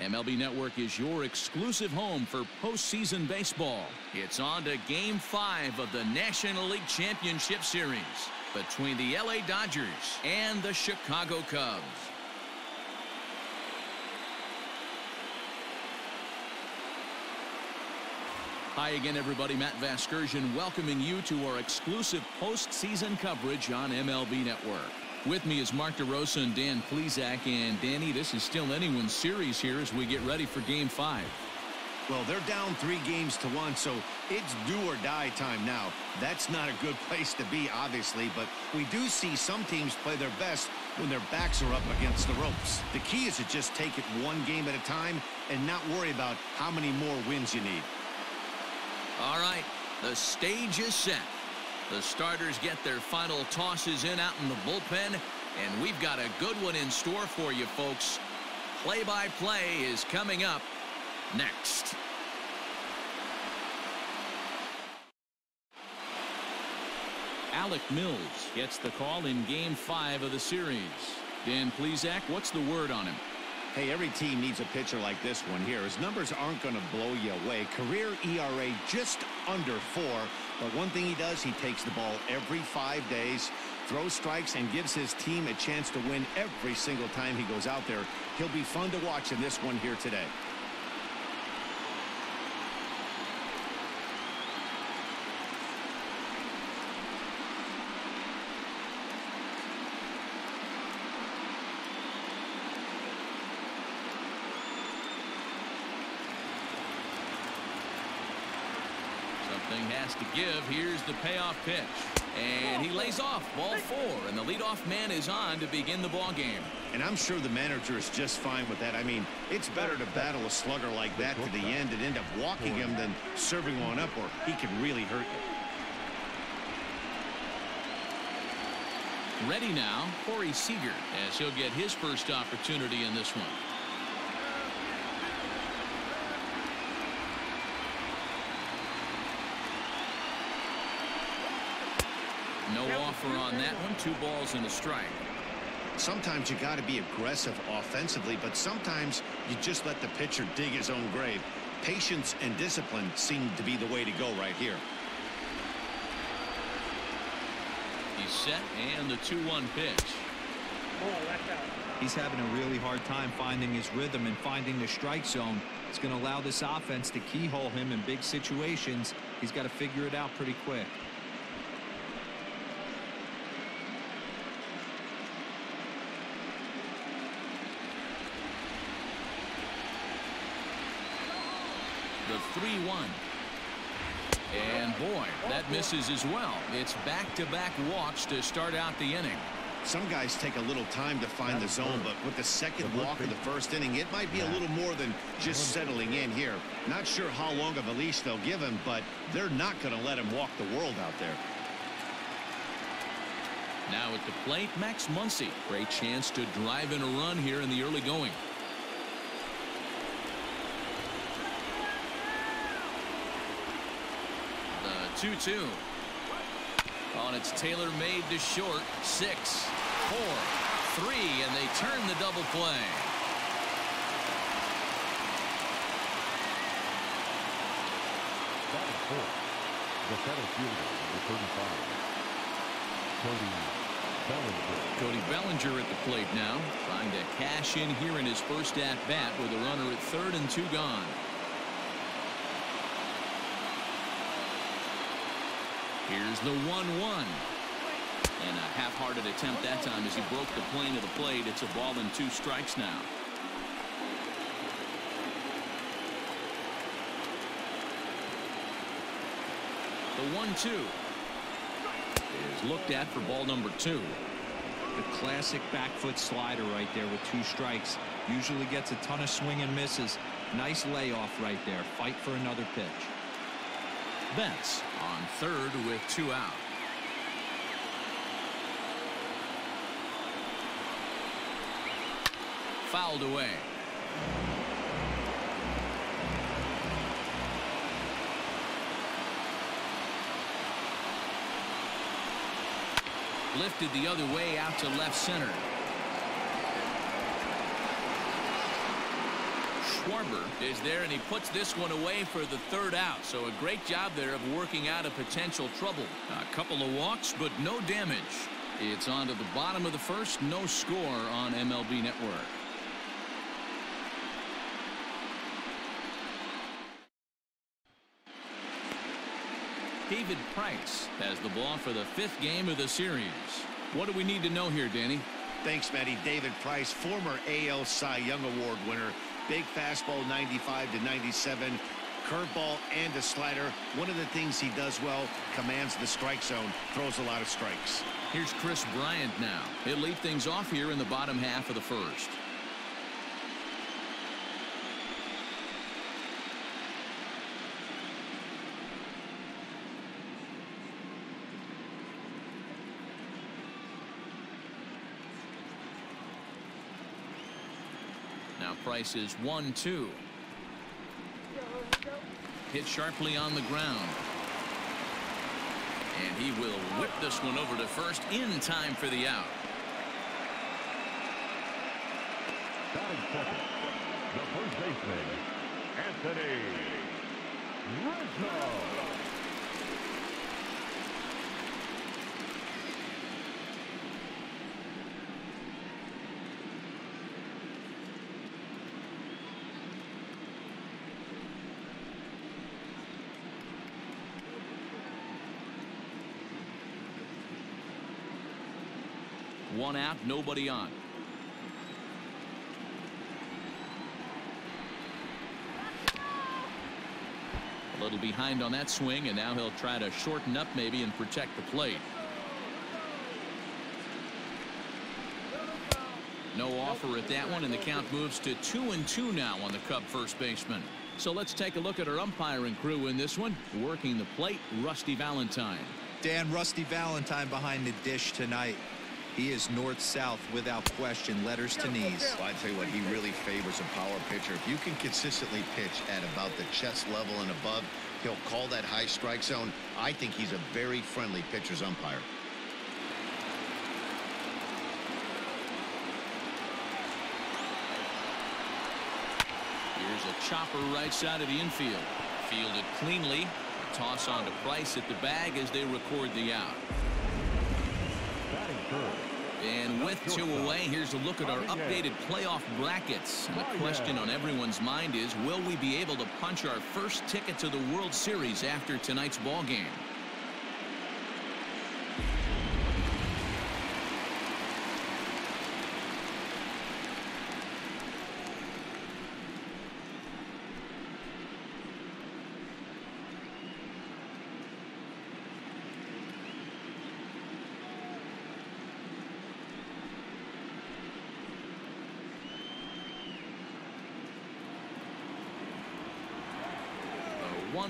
MLB Network is your exclusive home for postseason baseball. It's on to Game 5 of the National League Championship Series between the LA Dodgers and the Chicago Cubs. Hi again, everybody. Matt Vasgersian welcoming you to our exclusive postseason coverage on MLB Network. With me is Mark DeRosa and Dan Plesac. And Danny, this is still anyone's series here as we get ready for Game 5. Well, they're down three games to one, so it's do or die time now. That's not a good place to be, obviously, but we do see some teams play their best when their backs are up against the ropes. The key is to just take it one game at a time and not worry about how many more wins you need. All right, the stage is set. The starters get their final tosses in out in the bullpen, and we've got a good one in store for you, folks. Play-by-play -play is coming up next. Alec Mills gets the call in Game 5 of the series. Dan Plesac, what's the word on him? Hey, every team needs a pitcher like this one here. His numbers aren't going to blow you away. Career ERA just under four. But one thing he does, he takes the ball every five days, throws strikes, and gives his team a chance to win every single time he goes out there. He'll be fun to watch in this one here today. Has to give. Here's the payoff pitch. And he lays off ball four, and the leadoff man is on to begin the ball game. And I'm sure the manager is just fine with that. I mean, it's better to battle a slugger like that to the end and end up walking him than serving one up, or he can really hurt you. Ready now, Corey Seager, as he'll get his first opportunity in this one. No offer on that one. Two balls and a strike. Sometimes you got to be aggressive offensively, but sometimes you just let the pitcher dig his own grave. Patience and discipline seem to be the way to go right here. He's set and the 2-1 pitch. He's having a really hard time finding his rhythm and finding the strike zone. It's going to allow this offense to keyhole him in big situations. He's got to figure it out pretty quick. The 3-1. And boy, that misses as well. It's back-to-back -back walks to start out the inning. Some guys take a little time to find the zone, but with the second walk of the first inning, it might be a little more than just settling in here. Not sure how long of a leash they'll give him, but they're not going to let him walk the world out there. Now at the plate, Max Muncy. Great chance to drive in a run here in the early going. 2-2. On its tailor-made to short. Six, four, three, and they turn the double play. Four, the center fielder, number 35, Cody Bellinger. Cody Bellinger at the plate now, trying to cash in here in his first at-bat with a runner at third and two gone. Here's the 1-1. And a half-hearted attempt that time as he broke the plane of the plate. It's a ball and two strikes now. The 1-2 is looked at for ball number two. The classic back foot slider right there with two strikes. Usually gets a ton of swing and misses. Nice layoff right there. Fight for another pitch. Betts on third with two out. Fouled away. Lifted the other way out to left center. Schwarber is there, and he puts this one away for the third out. So a great job there of working out a potential trouble. A couple of walks, but no damage. It's on to the bottom of the first. No score on MLB Network. David Price has the ball for the fifth game of the series. What do we need to know here, Danny? Thanks, Matty. David Price, former AL Cy Young Award winner. Big fastball 95 to 97. Curveball and a slider. One of the things he does well, commands the strike zone, throws a lot of strikes. Here's Kris Bryant now. He'll lead things off here in the bottom half of the first. Is 1-2. Hit sharply on the ground. And he will whip this one over to first in time for the out. The first baseman, Anthony Rizzo. One out, nobody on. A little behind on that swing, and now he'll try to shorten up maybe and protect the plate. No offer at that one, and the count moves to two and two now on the Cub first baseman. So let's take a look at our umpiring crew in this one. Working the plate, Rusty Valentine. Dan Rusty Valentine behind the dish tonight. He is north-south without question, letters to knees. Well, I tell you what, he really favors a power pitcher. If you can consistently pitch at about the chest level and above, he'll call that high strike zone. I think he's a very friendly pitcher's umpire. Here's a chopper right side of the infield. Fielded cleanly. A toss on to Price at the bag as they record the out. And with two away, here's a look at our updated playoff brackets. And the oh, question on everyone's mind is, will we be able to punch our first ticket to the World Series after tonight's ball game?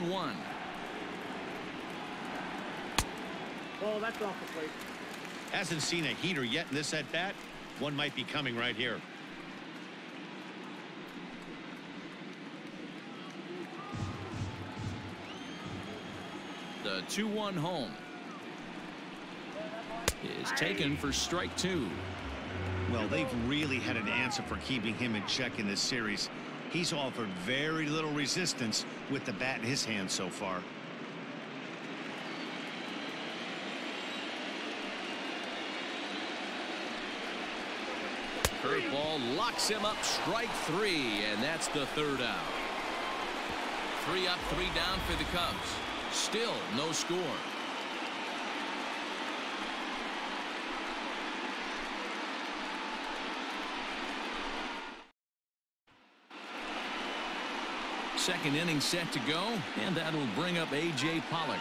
A 1-1. Oh, that's off the plate. Hasn't seen a heater yet in this at bat. One might be coming right here. The 2-1 home is taken for strike two. Well, they've really had an answer for keeping him in check in this series. He's offered very little resistance with the bat in his hand so far. Curveball locks him up strike three and that's the third out. Three up three down for the Cubs. Still no score. Second inning set to go and that'll bring up A.J. Pollock.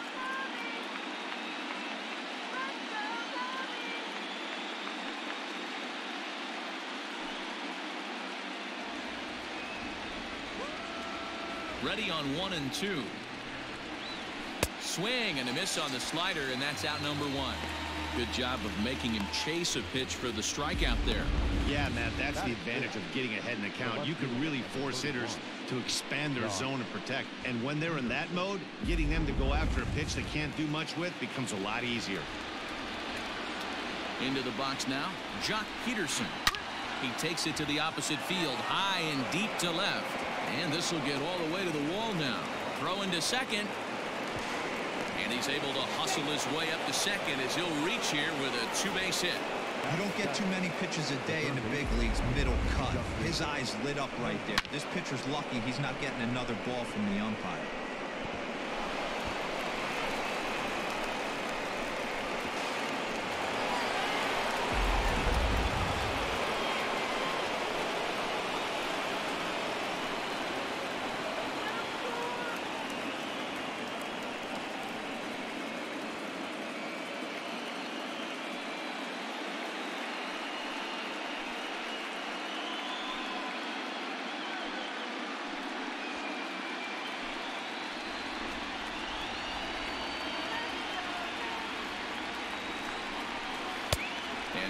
Ready on one and two. Swing and a miss on the slider, and that's out number one. Good job of making him chase a pitch for the strikeout there. Yeah, Matt, that's the advantage of getting ahead in the count. You can really force hitters to expand their zone and protect. And when they're in that mode, getting them to go after a pitch they can't do much with becomes a lot easier. Into the box now, Joc Pederson. He takes it to the opposite field, high and deep to left. And this will get all the way to the wall now. Throw into second. And he's able to hustle his way up to second as he'll reach here with a two-base hit. You don't get too many pitches a day in the big leagues middle cut. His eyes lit up right there. This pitcher's lucky he's not getting another ball from the umpire.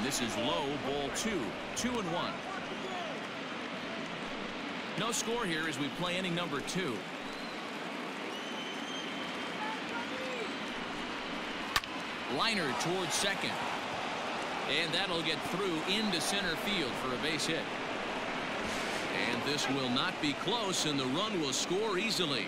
This is low, ball two. Two and one. No score here as we play inning number two. Liner towards second. And that'll get through into center field for a base hit. And this will not be close, and the run will score easily.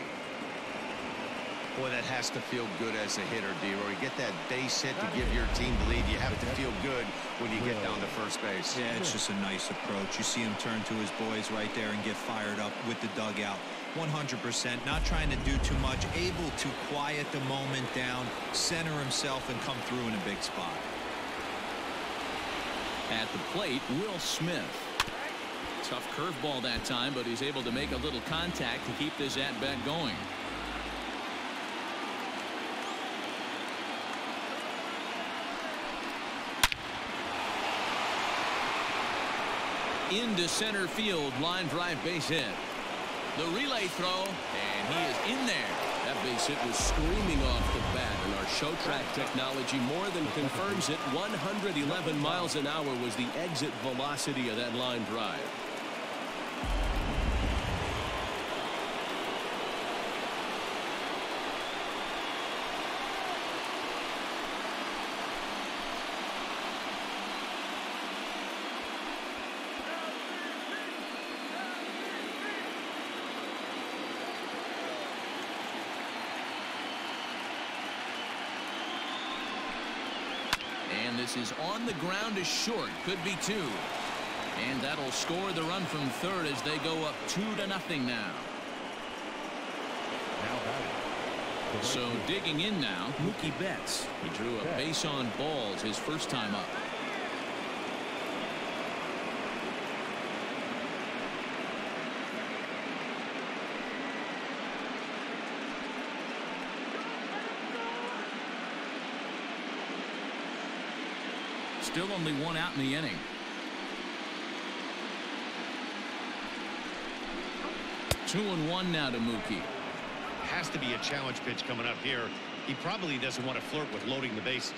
Boy, that has to feel good as a hitter, D-Roy. Get that base hit to give your team the lead. You have to feel good when you get down to first base. Yeah, it's just a nice approach. You see him turn to his boys right there and get fired up with the dugout. 100%, not trying to do too much, able to quiet the moment down, center himself, and come through in a big spot. At the plate, Will Smith. Tough curveball that time, but he's able to make a little contact to keep this at-bat going. Into center field line drive base hit. The relay throw and he is in there. That base hit was screaming off the bat and our show track technology more than confirms it 111 miles an hour was the exit velocity of that line drive. Is on the ground is short. Could be two. And that'll score the run from third as they go up two to nothing now. Now. So digging in now, Mookie Betts. He drew a base on balls his first time up. Still only one out in the inning. Two and one now to Mookie. Has to be a challenge pitch coming up here. He probably doesn't want to flirt with loading the bases.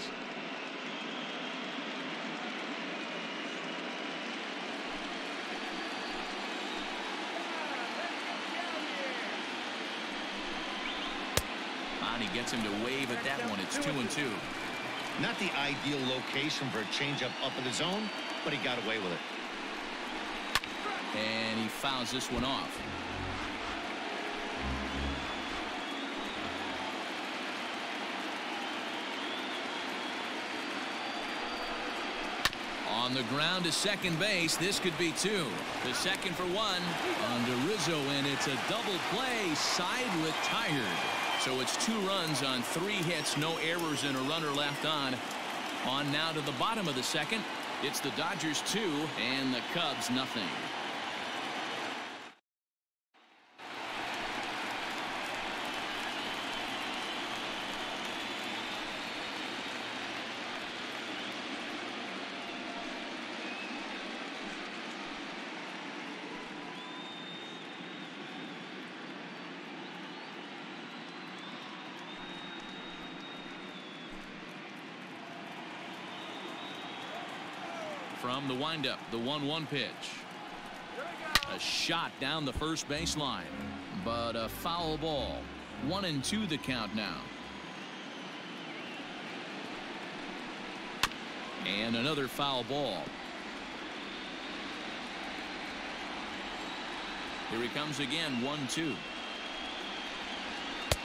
Bonnie gets him to wave at that one. It's two and two. Not the ideal location for a changeup up in the zone, but he got away with it. And he fouls this one off. On the ground to second base. This could be two. The second for one on to Rizzo, and it's a double play side with tired. So it's two runs on three hits, no errors, and a runner left on. On now to the bottom of the second. It's the Dodgers two and the Cubs nothing. From the windup, the 1-1 pitch. A shot down the first baseline, but a foul ball. One and two the count now. And another foul ball. Here he comes again, 1-2. Oh,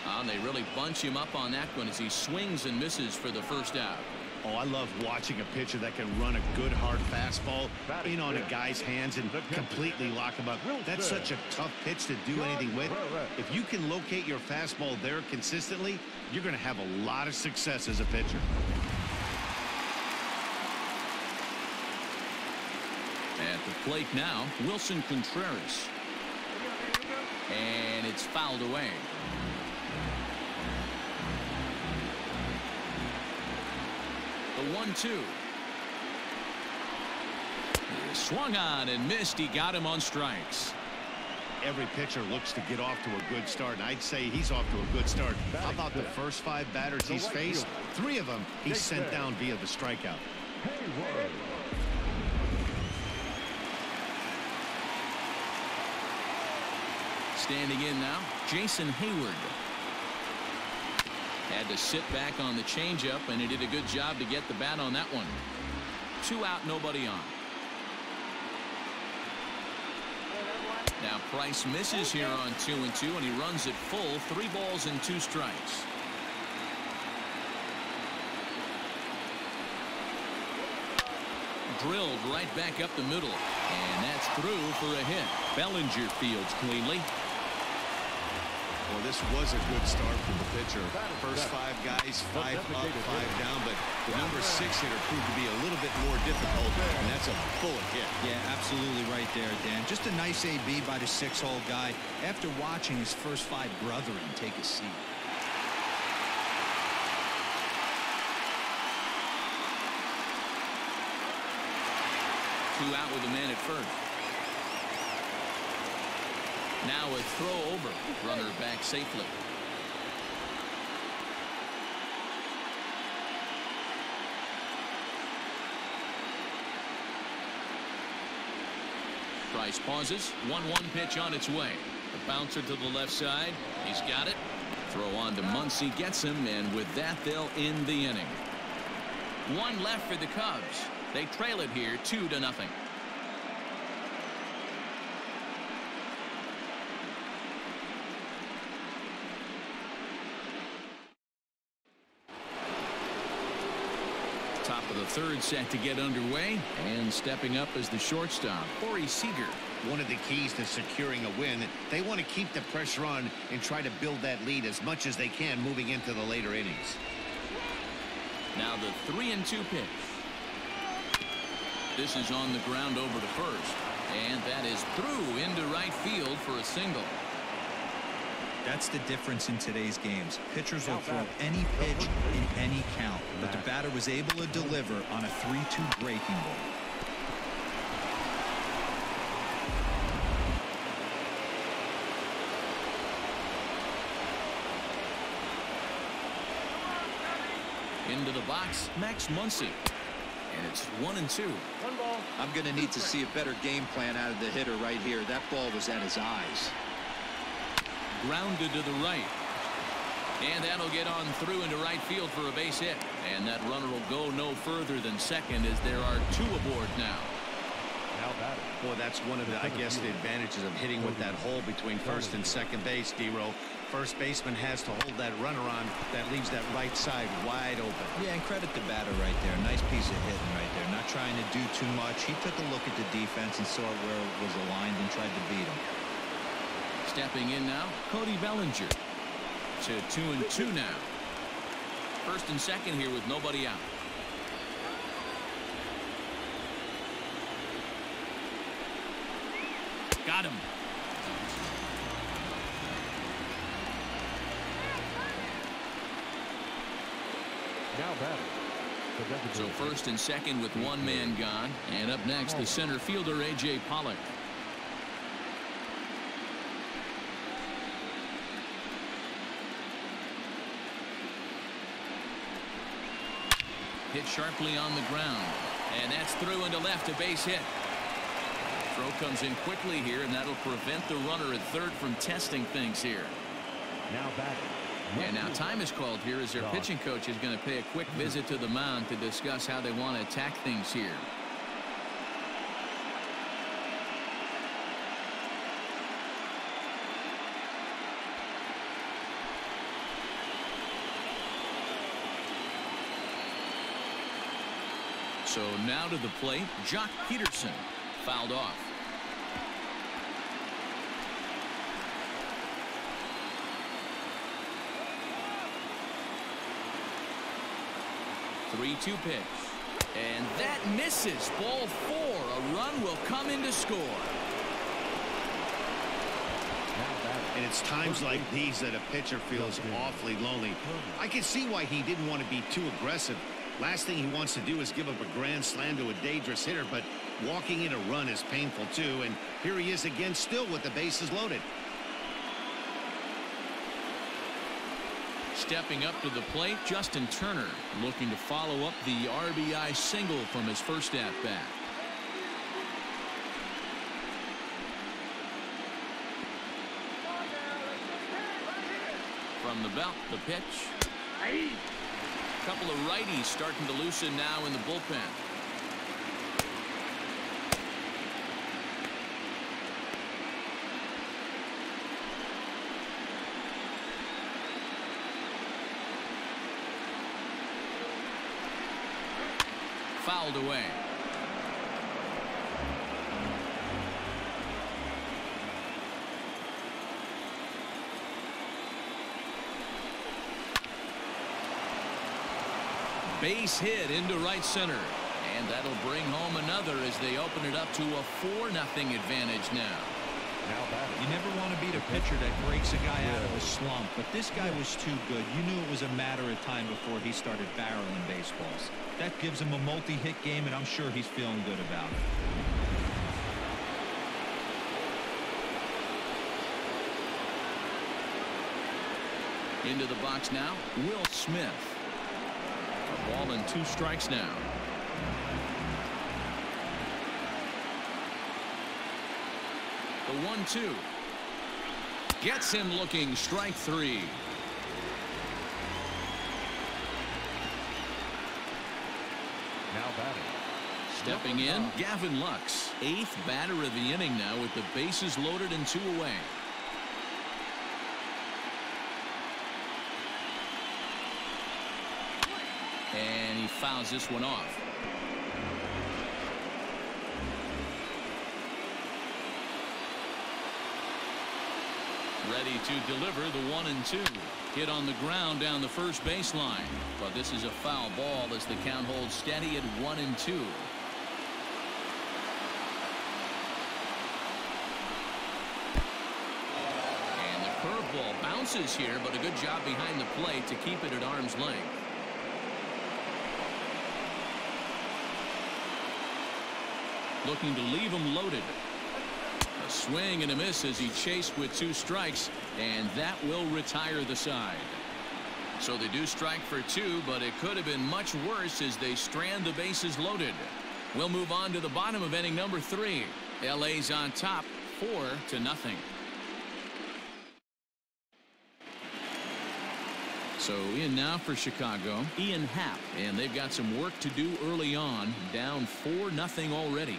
ah, they really bunch him up on that one as he swings and misses for the first out. Oh, I love watching a pitcher that can run a good hard fastball in on a guy's hands and completely lock him up. That's such a tough pitch to do anything with. If you can locate your fastball there consistently, you're going to have a lot of success as a pitcher. At the plate now, Willson Contreras. And it's fouled away. The one-two. Swung on and missed. He got him on strikes. Every pitcher looks to get off to a good start, and I'd say he's off to a good start. How about the first five batters he's faced? Three of them he sent down via the strikeout. Standing in now, Jason Heyward. Had to sit back on the changeup, and he did a good job to get the bat on that one. Two out, nobody on. Now Price misses here on two and two, and he runs it full. Three balls and two strikes. Drilled right back up the middle, and that's through for a hit. Bellinger fields cleanly. Well, this was a good start for the pitcher. First five guys, five up, five down, but the number six hitter proved to be a little bit more difficult, and that's a bullet hit. Yeah, absolutely right there, Dan. Just a nice AB by the six-hole guy after watching his first five brethren take a seat. Two out with a man at first. Now a throw over. Runner back safely. Price pauses. 1-1 pitch on its way. The bouncer to the left side. He's got it. Throw on to Muncy gets him, and with that, they'll end the inning. One left for the Cubs. They trail it here, two to nothing. Third set to get underway, and stepping up as the shortstop, Corey Seager. One of the keys to securing a win, they want to keep the pressure on and try to build that lead as much as they can moving into the later innings. Now the three and two pitch. This is on the ground over to first. And that is through into right field for a single. That's the difference in today's games. Pitchers will throw any pitch in any count, but the batter was able to deliver on a 3-2 breaking ball. Into the box, Max Muncy. And it's one and two. One ball. I'm going to need to see a better game plan out of the hitter right here. That ball was at his eyes. Grounded to the right. And that'll get on through into right field for a base hit. And that runner will go no further than second as there are two aboard now. Now batting. Boy, that's one of the, I guess, the advantages of hitting with that hole between first and second base, D-Row. First baseman has to hold that runner on. That leaves that right side wide open. Yeah, and credit the batter right there. Nice piece of hitting right there. Not trying to do too much. He took a look at the defense and saw where it was aligned and tried to beat him. Stepping in now, Cody Bellinger. To two and two now. First and second here with nobody out. Got him. Now batting. So first and second with one man gone. And up next, the center fielder, A.J. Pollock. Hit sharply on the ground. And that's through into left, a base hit. Throw comes in quickly here, and that'll prevent the runner at third from testing things here. Now batting. And now time is called here as their pitching coach is going to pay a quick visit to the mound to discuss how they want to attack things here. So now to the plate, Joc Pederson fouled off. Three-two pitch. And that misses. Ball four. A run will come in to score. And it's times like these that a pitcher feels awfully lonely. I can see why he didn't want to be too aggressive. Last thing he wants to do is give up a grand slam to a dangerous hitter, but walking in a run is painful too. And here he is again still with the bases loaded. Stepping up to the plate, Justin Turner looking to follow up the RBI single from his first at bat. From the belt, the pitch. Couple of righties starting to loosen now in the bullpen. Fouled away. Base hit into right center. And that'll bring home another as they open it up to a 4 nothing advantage now. Now batting. You never want to beat a pitcher that breaks a guy out of a slump, but this guy was too good. You knew it was a matter of time before he started barreling baseballs. That gives him a multi-hit game, and I'm sure he's feeling good about it. Into the box now, Will Smith. Ball and two strikes now. The one two gets him looking strike three. Now batting. Stepping in Gavin Lux eighth batter of the inning now with the bases loaded and two away. And he fouls this one off. Ready to deliver the one and two. Hit on the ground down the first baseline. But this is a foul ball as the count holds steady at one and two. And the curveball bounces here, but a good job behind the plate to keep it at arm's length. Looking to leave him loaded. A swing and a miss as he chased with two strikes, and that will retire the side. So they do strike for two, but it could have been much worse as they strand the bases loaded. We'll move on to the bottom of inning number three. LA's on top, four to nothing. So in now for Chicago, Ian Happ, and they've got some work to do early on, down four nothing already.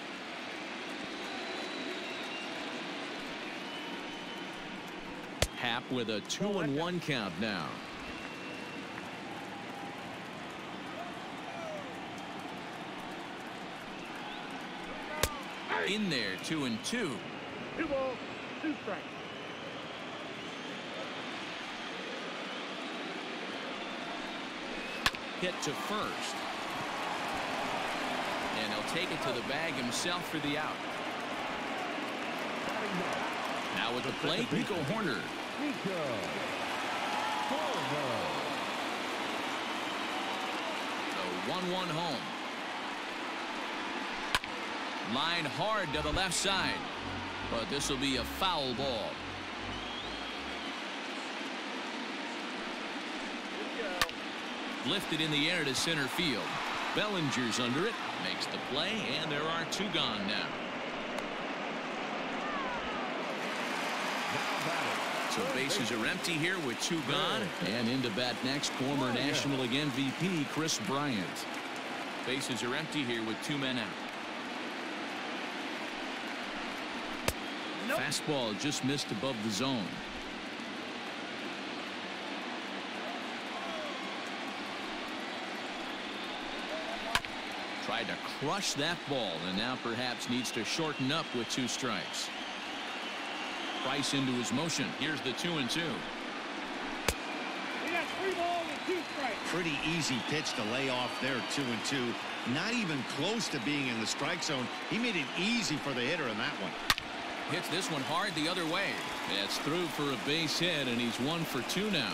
Happ with a two and one count now. In there, two and two. Two balls, two strikes. Hit to first. And he'll take it to the bag himself for the out. Now. With the plate, Nico Hoerner. Nico. The 1-1 home. Line hard to the left side. But this will be a foul ball. Lifted in the air to center field. Bellinger's under it. Makes the play, and there are two gone now. Now batting. So bases are empty here with two gone. And into bat next, former oh, National League MVP Kris Bryant. Bases are empty here with two men out. Fastball just missed above the zone. Tried to crush that ball and now perhaps needs to shorten up with two strikes. Price into his motion. Here's the two and two. He has three balls and two strikes. Pretty easy pitch to lay off there, two and two. Not even close to being in the strike zone. He made it easy for the hitter in that one. Hits this one hard the other way. It's through for a base hit, and he's one for two now.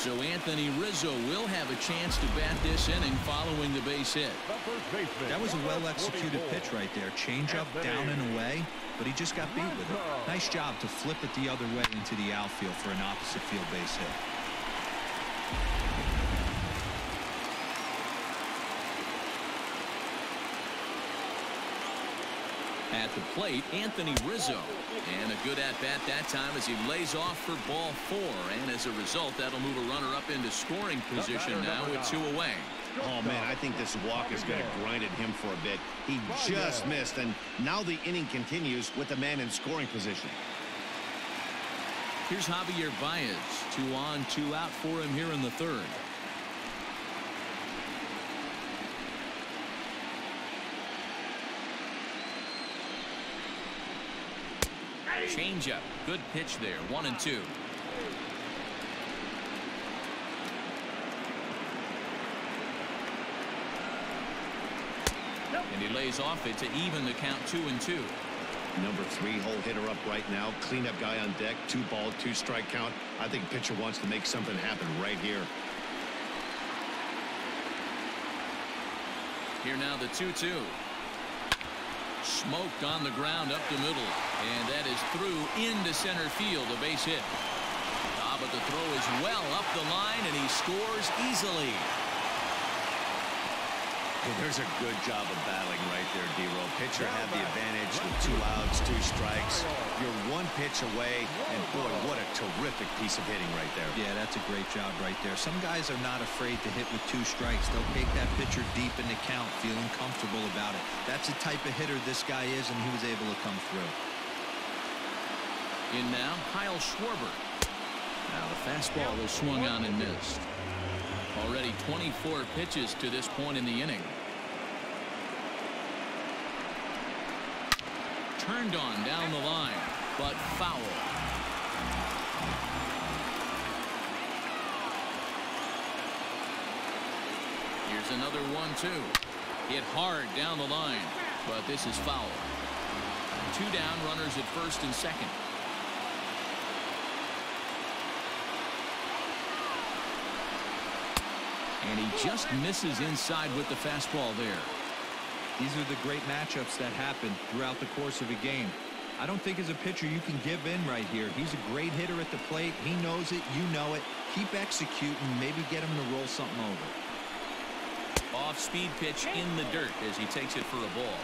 So Anthony Rizzo will have a chance to bat this inning following the base hit. The first baseman. That was a well-executed pitch right there. Change up down and away, but he just got beat with it. Nice job to flip it the other way into the outfield for an opposite field base hit. At the plate, Anthony Rizzo. And a good at-bat that time as he lays off for ball four. And as a result, that'll move a runner up into scoring position now with two away. Oh, man, I think this walk is going to grind at him for a bit. He just missed, and now the inning continues with the man in scoring position. Here's Javier Baez. Two on, two out for him here in the third. Changeup. Good pitch there. One and two. And he lays off it to even the count two and two. Number three hole hitter up right now. Cleanup guy on deck. Two ball, two strike count. I think pitcher wants to make something happen right here. Here now the 2-2. Smoked on the ground up the middle. And that is through into center field. A base hit. Ah, but the throw is well up the line and he scores easily. Well, there's a good job of battling right there, D-Row. Pitcher had the advantage with two outs, two strikes. You're one pitch away, and boy, what a terrific piece of hitting right there. Yeah, that's a great job right there. Some guys are not afraid to hit with two strikes. They'll take that pitcher deep in the count, feeling comfortable about it. That's the type of hitter this guy is, and he was able to come through. In now, Kyle Schwarber. Now the fastball was swung on and missed. Already 24 pitches to this point in the inning. Turned on down the line, but foul. Here's another one-two. Hit hard down the line, but this is foul. Two down runners at first and second. And he just misses inside with the fastball there. These are the great matchups that happen throughout the course of a game. I don't think as a pitcher you can give in right here. He's a great hitter at the plate. He knows it. You know it. Keep executing. Maybe get him to roll something over. Off speed pitch in the dirt as he takes it for a ball.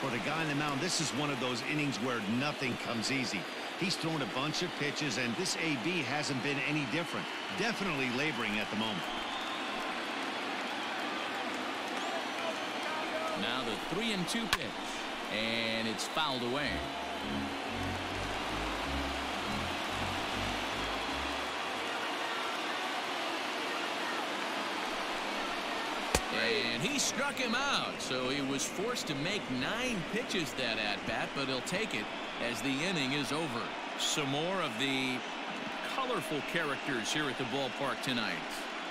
For the guy on the mound, this is one of those innings where nothing comes easy. He's thrown a bunch of pitches, and this AB hasn't been any different. Definitely laboring at the moment. Now the three and two pitch. And it's fouled away. And he struck him out, so he was forced to make nine pitches that at bat, but he'll take it as the inning is over. Some more of the colorful characters here at the ballpark tonight.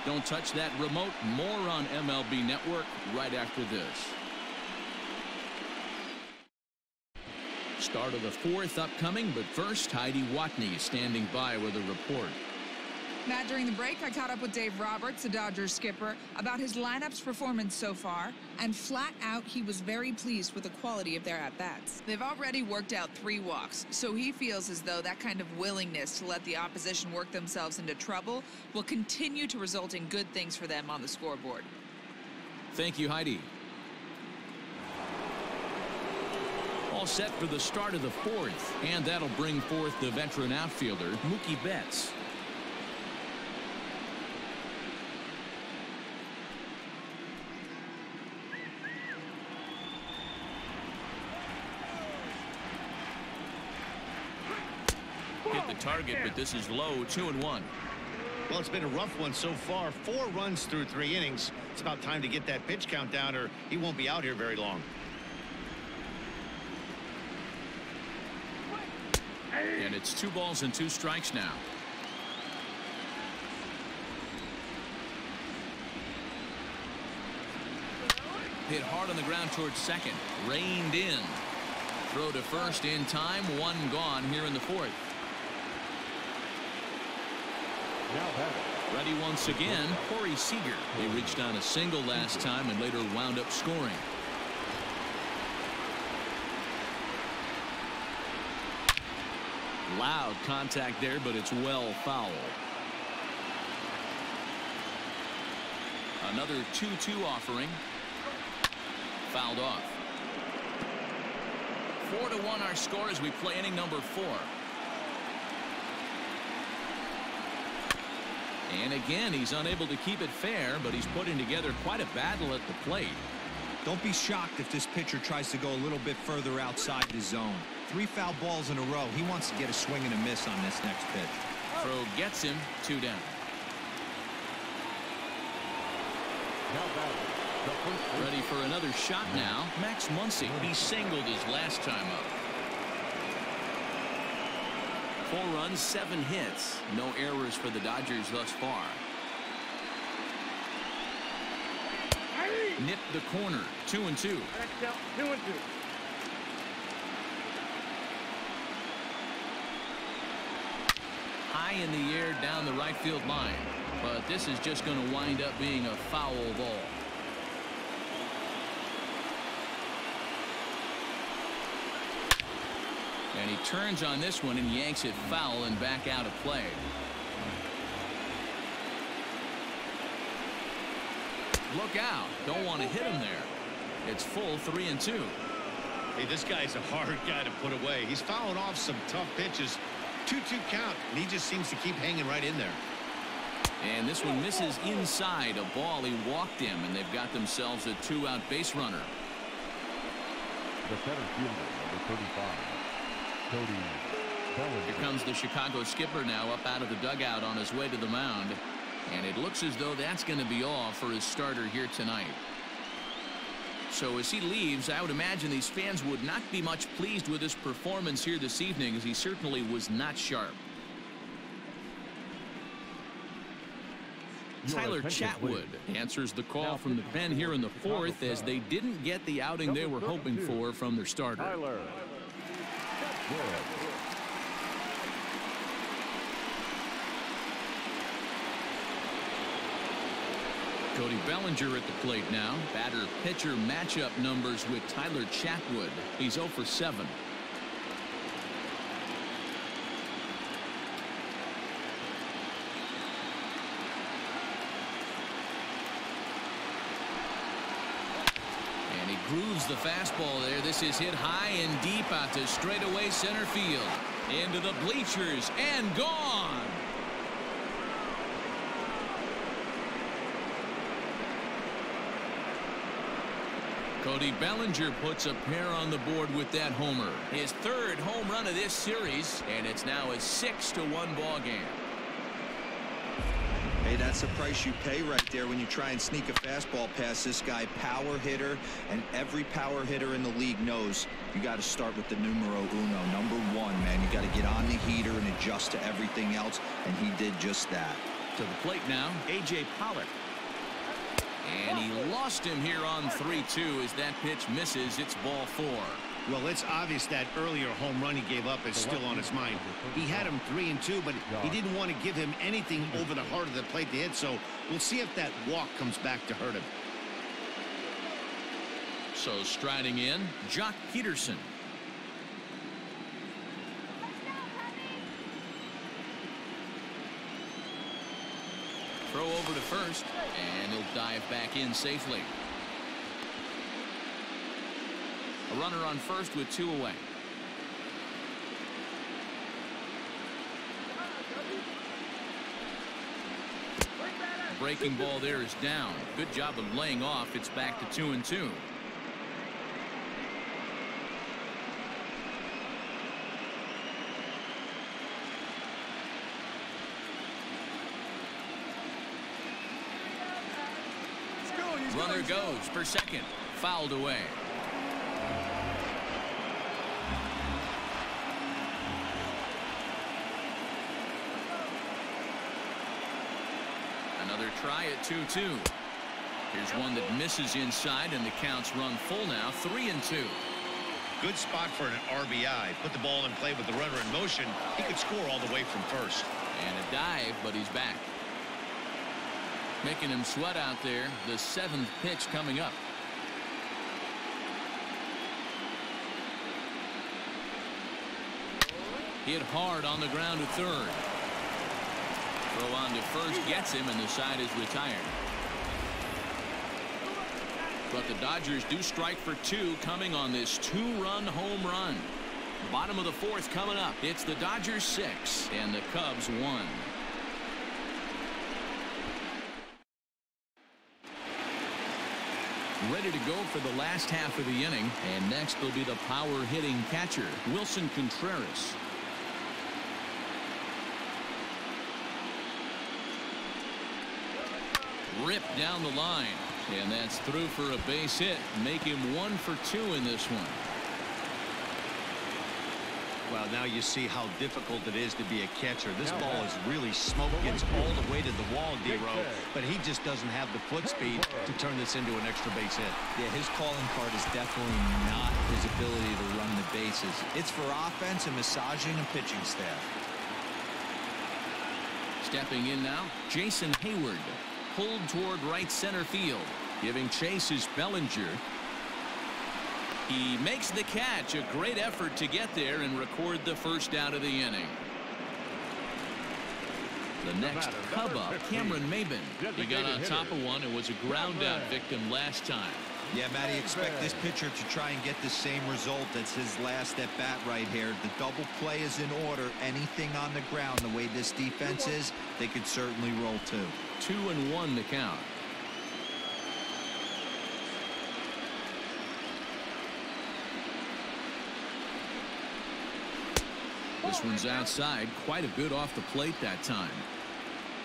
Don't touch that remote. More on MLB Network right after this. Start of the fourth upcoming, but first, Heidi Watney standing by with a report. Matt, during the break, I caught up with Dave Roberts, the Dodgers skipper, about his lineup's performance so far, and flat out, he was very pleased with the quality of their at-bats. They've already worked out three walks, so he feels as though that kind of willingness to let the opposition work themselves into trouble will continue to result in good things for them on the scoreboard. Thank you, Heidi. All set for the start of the fourth, and that'll bring forth the veteran outfielder, Mookie Betts. Hit the target, but this is low, two and one. Well, it's been a rough one so far. Four runs through three innings. It's about time to get that pitch count down or he won't be out here very long. And it's two balls and two strikes now. Hit hard on the ground towards second. Reined in. Throw to first in time. One gone here in the fourth. Now. Ready once again, Corey Seager. He reached on a single last time and later wound up scoring. Loud contact there, but it's well foul. Another 2-2 offering. Fouled off. Four to one our score as we play inning number four. And again, he's unable to keep it fair, but he's putting together quite a battle at the plate. Don't be shocked if this pitcher tries to go a little bit further outside the zone. Three foul balls in a row. He wants to get a swing and a miss on this next pitch. Throw gets him two down. Now batting. The first baseman. Ready for another shot now. Max Muncy. He singled his last time up. Four runs, seven hits. No errors for the Dodgers thus far. Nip the corner. Two and two. Two and two. High in the air down the right field line. But this is just going to wind up being a foul ball. And he turns on this one and yanks it foul and back out of play. Look out. Don't want to hit him there. It's full three and two. Hey, this guy's a hard guy to put away. He's fouling off some tough pitches. 2-2 count, and he just seems to keep hanging right in there. And this one misses inside a ball. He walked him, and they've got themselves a two-out base runner. The center fielder, number 35. Cody Bellinger. Here comes the Chicago skipper now up out of the dugout on his way to the mound. And it looks as though that's going to be all for his starter here tonight. So as he leaves, I would imagine these fans would not be much pleased with his performance here this evening as he certainly was not sharp. Your Tyler Chatwood please. answers the call Now from the pen here in the the fourth as they didn't get the outing they were hoping for from their starter. Tyler. Wood. Cody Bellinger at the plate now. Batter pitcher matchup numbers with Tyler Chatwood. He's 0 for 7. And he grooves the fastball there. This is hit high and deep out to straightaway center field. Into the bleachers and gone. Cody Bellinger puts a pair on the board with that homer. His third home run of this series, and it's now a six to one ball game. Hey, that's the price you pay right there when you try and sneak a fastball past this guy. Power hitter, and every power hitter in the league knows you got to start with the numero uno, number one, man. You got to get on the heater and adjust to everything else, and he did just that. To the plate now, A.J. Pollock. And he lost him here on 3-2 as that pitch misses. It's ball four. Well, it's obvious that earlier home run he gave up is still on his mind. He had him three and two, but he didn't want to give him anything over the heart of the plate to hit. So we'll see if that walk comes back to hurt him. So striding in, Joc Pederson. Throw over to first, and he'll dive back in safely. A runner on first with two away. Breaking ball there is down. Good job of laying off. It's back to two and two. Runner goes for second. Fouled away. Another try at 2-2. Here's one that misses inside, and the counts run full now, 3 and two. Good spot for an RBI. Put the ball in play with the runner in motion. He could score all the way from first. And a dive, but he's back. Making him sweat out there. The seventh pitch coming up. Hit hard on the ground to third. Throw on to first gets him, and the side is retired. But the Dodgers do strike for two coming on this two-run home run. Bottom of the fourth coming up. It's the Dodgers six and the Cubs one. Ready to go for the last half of the inning. And next will be the power hitting catcher, Willson Contreras. Ripped down the line. And that's through for a base hit. Make him one for two in this one. Well, now you see how difficult it is to be a catcher. This ball is really smoke gets all the way to the wall, D-Row, but he just doesn't have the foot speed to turn this into an extra base hit. Yeah, his calling card is definitely not his ability to run the bases. It's for offense and massaging a pitching staff. Stepping in now, Jason Heyward pulled toward right center field, giving chase is Bellinger. He makes the catch. A great effort to get there and record the first out of the inning. The next Cub up, Cameron Maybin. He got on top of one and was a ground out victim last time. Yeah, Matty, expect this pitcher to try and get the same result as his last at bat right here. The double play is in order. Anything on the ground, the way this defense is, they could certainly roll two. Two and one to count. This one's outside. Quite a bit off the plate that time.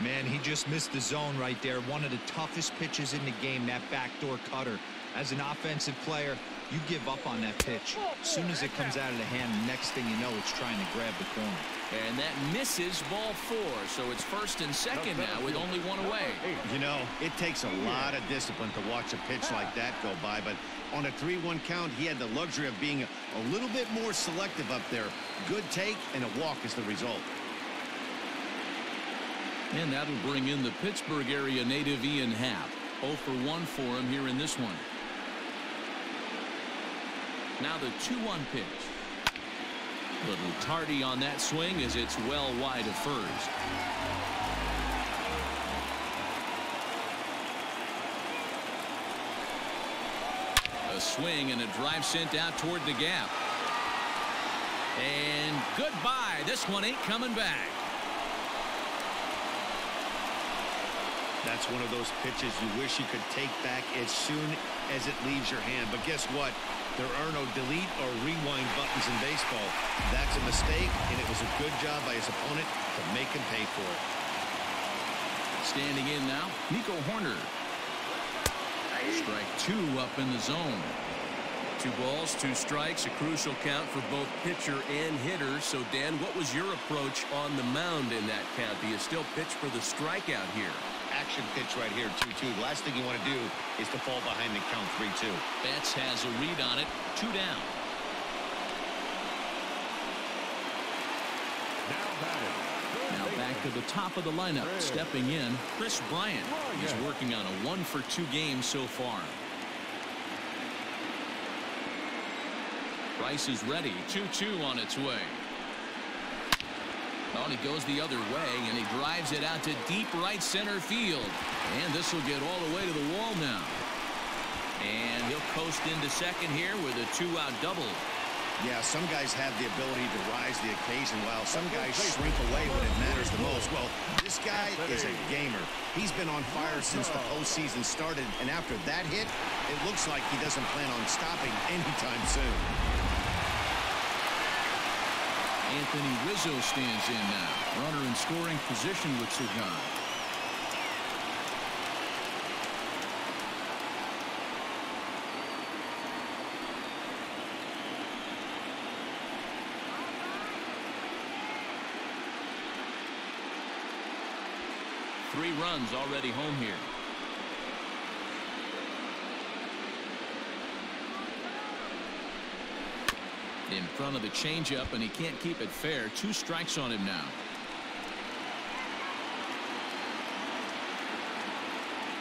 Man, he just missed the zone right there. One of the toughest pitches in the game, that backdoor cutter. As an offensive player, you give up on that pitch. As soon as it comes out of the hand, next thing you know, it's trying to grab the corner. And that misses ball four, so it's first and second now with only one away. You know, it takes a lot of discipline to watch a pitch like that go by, but on a 3-1 count, he had the luxury of being a little bit more selective up there. Good take and a walk is the result. And that'll bring in the Pittsburgh area native Ian Happ. 0 for 1 for him here in this one. Now the 2-1 pitch. A little tardy on that swing as it's well wide of first. A swing and a drive sent out toward the gap. And goodbye. This one ain't coming back. That's one of those pitches you wish you could take back as soon as it leaves your hand. But guess what? There are no delete or rewind buttons in baseball. That's a mistake, and it was a good job by his opponent to make him pay for it. Standing in now, Nico Hoerner. Strike two up in the zone. Two balls, two strikes, a crucial count for both pitcher and hitter. So, Dan, what was your approach on the mound in that count? Do you still pitch for the strikeout here? Action pitch right here, 2-2. The last thing you want to do is to fall behind the count 3-2. Betts has a read on it. Two down. Now back to the top of the lineup. Stepping in, Kris Bryant. He's working on a one for two game so far. Price is ready. 2-2 on its way. Oh, and he goes the other way, and he drives it out to deep right center field. And this will get all the way to the wall now. And he'll coast into second here with a two-out double. Yeah, some guys have the ability to rise the occasion while some guys shrink away when it matters the most. Well, this guy is a gamer. He's been on fire since the postseason started, and after that hit, it looks like he doesn't plan on stopping anytime soon. Anthony Rizzo stands in now. Runner in scoring position with Sugan. Three runs already home here. In front of the changeup, and he can't keep it fair. Two strikes on him now.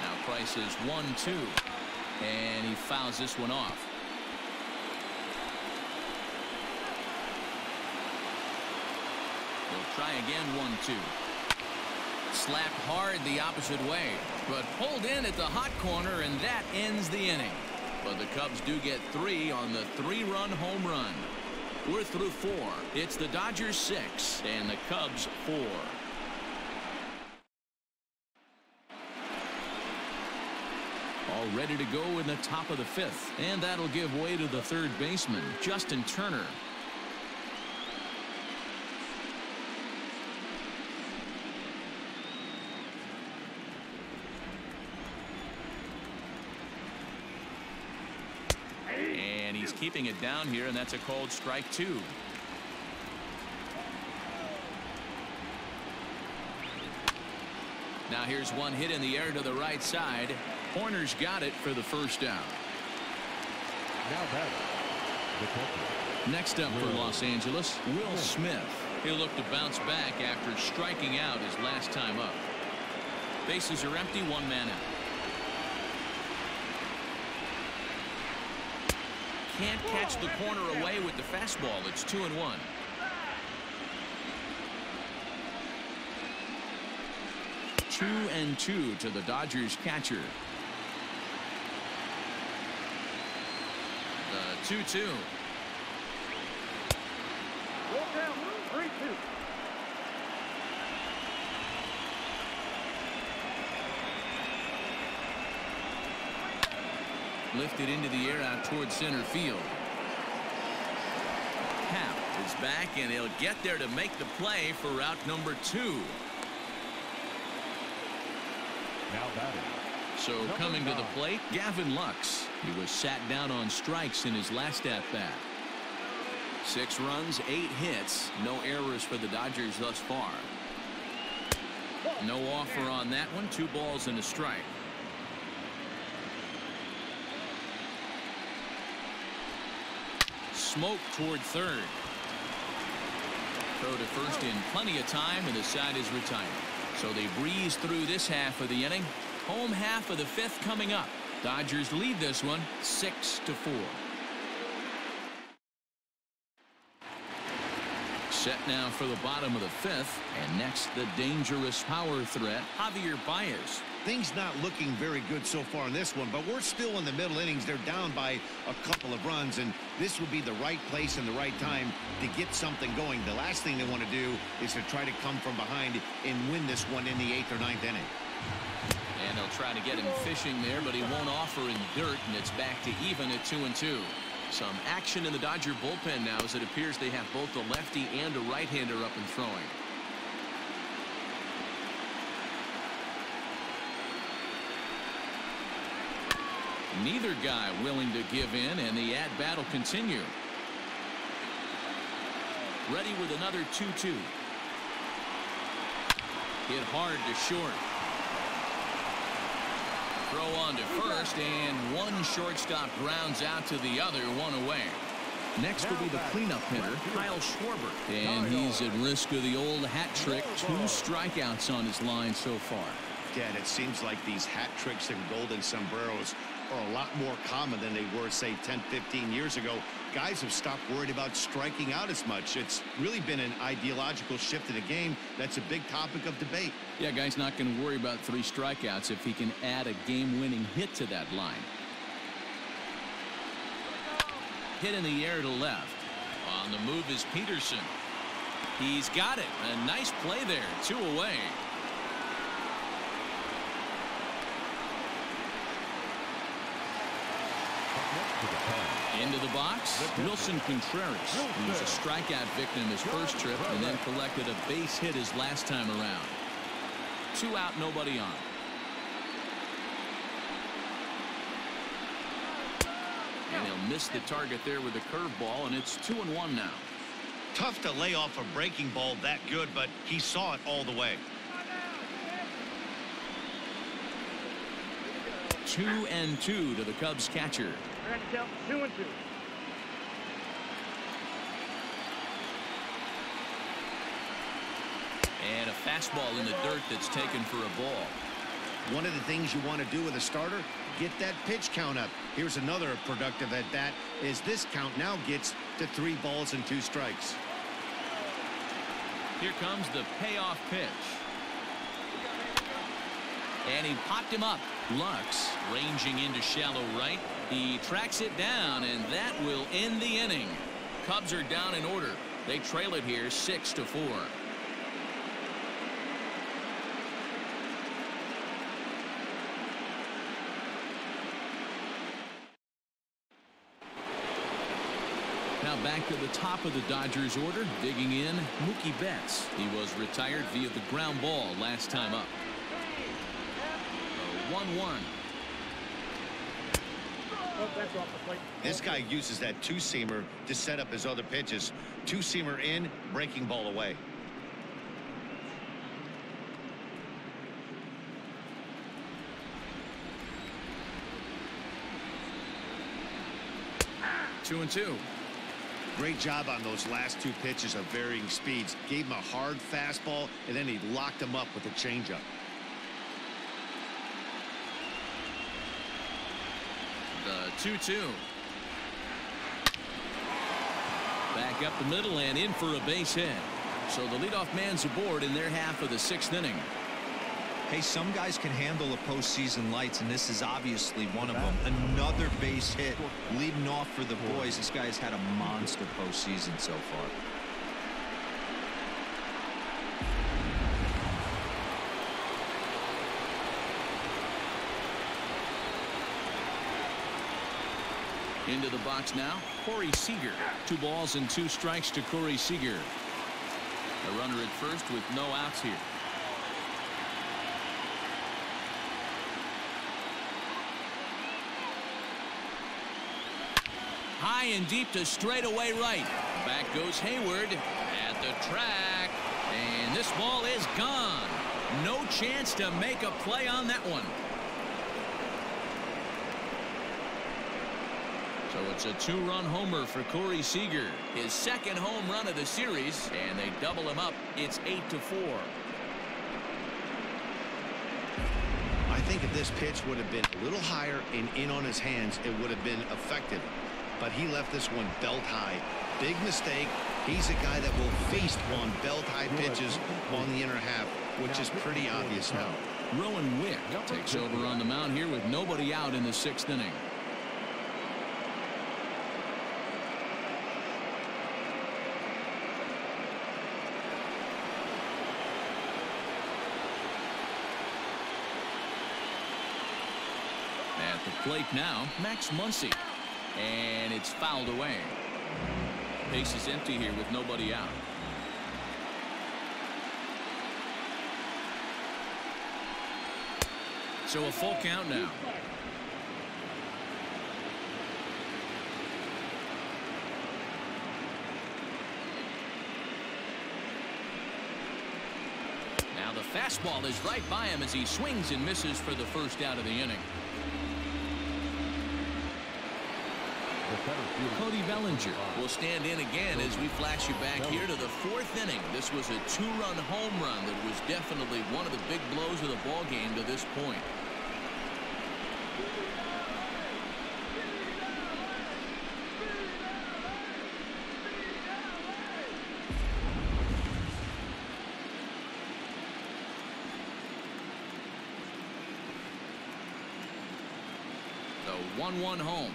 Now Price is one two, and he fouls this one off. He'll try again one two. Slapped hard the opposite way, but pulled in at the hot corner, and that ends the inning. But the Cubs do get three on the three-run home run. We're through four. It's the Dodgers six and the Cubs four. All ready to go in the top of the fifth. And that'll give way to the third baseman, Justin Turner. And he's keeping it down here, and that's a called strike two. Now here's one hit in the air to the right side. Hoerner's got it for the first down. Now the. Next up for Los Angeles, Will Smith. He'll look to bounce back after striking out his last time up. Bases are empty, one man out. can't catch the corner away with the fastball. It's two and one. Two and two to the Dodgers catcher. The 2 2. Lifted into the air out towards center field. Happ is back and he'll get there to make the play for route number two. Now batting, So coming to the plate, Gavin Lux. He was sat down on strikes in his last at bat. Six runs, eight hits, no errors for the Dodgers thus far. No offer on that one. Two balls and a strike. Smoke toward third. Throw to first in plenty of time, and the side is retired. So they breeze through this half of the inning. Home half of the fifth coming up. Dodgers lead this one six to four. Set now for the bottom of the fifth, and next the dangerous power threat, Javier Baez. Things not looking very good so far in this one, but we're still in the middle innings. They're down by a couple of runs, and this would be the right place and the right time to get something going. The last thing they want to do is to try to come from behind and win this one in the eighth or ninth inning. And they'll try to get him fishing there, but he won't offer in dirt, and it's back to even at two and two. Some action in the Dodger bullpen now as it appears they have both a lefty and a right-hander up and throwing. Neither guy willing to give in, and the at-bat will continue. Ready with another 2-2. Hit hard to short. Throw on to first, and one shortstop grounds out to the other, one away. Next will be the cleanup hitter, Kyle Schwarber. And he's at risk of the old hat trick. Two strikeouts on his line so far. Dad, it seems like these hat tricks and golden sombreros are a lot more common than they were, say, 10, 15 years ago. Guys have stopped worried about striking out as much. It's really been an ideological shift in the game. That's a big topic of debate. Yeah, guy's not going to worry about three strikeouts if he can add a game-winning hit to that line. Hit in the air to left. On the move is Pederson. He's got it. A nice play there. Two away. up next to the pad. Into the box, Willson Contreras, He was a strikeout victim his first trip and then collected a base hit his last time around. Two out, nobody on. And he'll miss the target there with the curveball, and it's two and one now. Tough to lay off a breaking ball that good, but he saw it all the way. two and two to the Cubs catcher. Trying to count two and two. And a fastball in the dirt that's taken for a ball. One of the things you want to do with a starter, get that pitch count up. Here's another productive at bat is this count now gets to three balls and two strikes. Here comes the payoff pitch. And he popped him up. Lux ranging into shallow right. He tracks it down, and that will end the inning. Cubs are down in order. They trail it here six to four. Now back to the top of the Dodgers order, digging in, Mookie Betts. He was retired via the ground ball last time up. 1-1. Oh, that's off the plate. This guy uses that two-seamer to set up his other pitches. Two-seamer in, breaking ball away. Two and two. Great job on those last two pitches of varying speeds. Gave him a hard fastball, and then he locked him up with a changeup. The 2-2. Back up the middle and in for a base hit. So the leadoff man's aboard in their half of the sixth inning. Hey, some guys can handle the postseason lights, and this is obviously one of them. Another base hit leading off for the boys. This guy's had a monster postseason so far. Into the box now, Corey Seager. Two balls and two strikes to Corey Seager. A runner at first with no outs here. High and deep to straightaway right. Back goes Heyward at the track. And this ball is gone. No chance to make a play on that one. It's a two-run homer for Corey Seager. His second home run of the series, and they double him up. It's 8 to four. I think if this pitch would have been a little higher and in on his hands, it would have been effective. But he left this one belt high. Big mistake. He's a guy that will feast on belt high pitches on the inner half, which is pretty obvious now. Rowan Wick takes over on the mound here with nobody out in the sixth inning. Plate now, Max Muncy. And it's fouled away. Base is empty here with nobody out. So a full count now. Now the fastball is right by him as he swings and misses for the first out of the inning. The center fielder. Cody Bellinger will stand in again as we flash you back here to the fourth inning. This was a two-run home run that was definitely one of the big blows of the ball game to this point. The 1-1 home.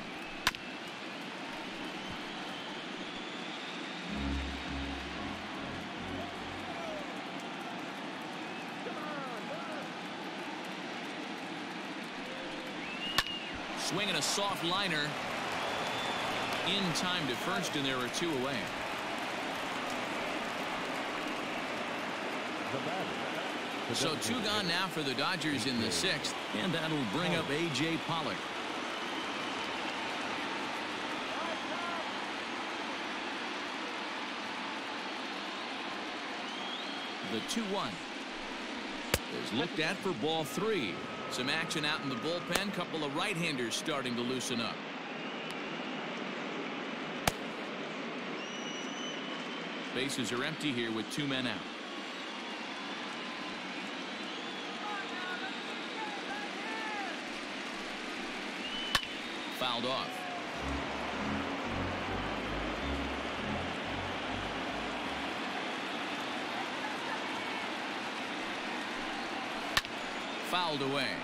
Swinging a soft liner in time to first, and there are two away. So two gone now for the Dodgers in the sixth, and that'll bring up A.J. Pollock. The 2-1 is looked at for ball three. Some action out in the bullpen. Couple of right-handers starting to loosen up. Bases are empty here with two men out. Fouled off. Fouled away.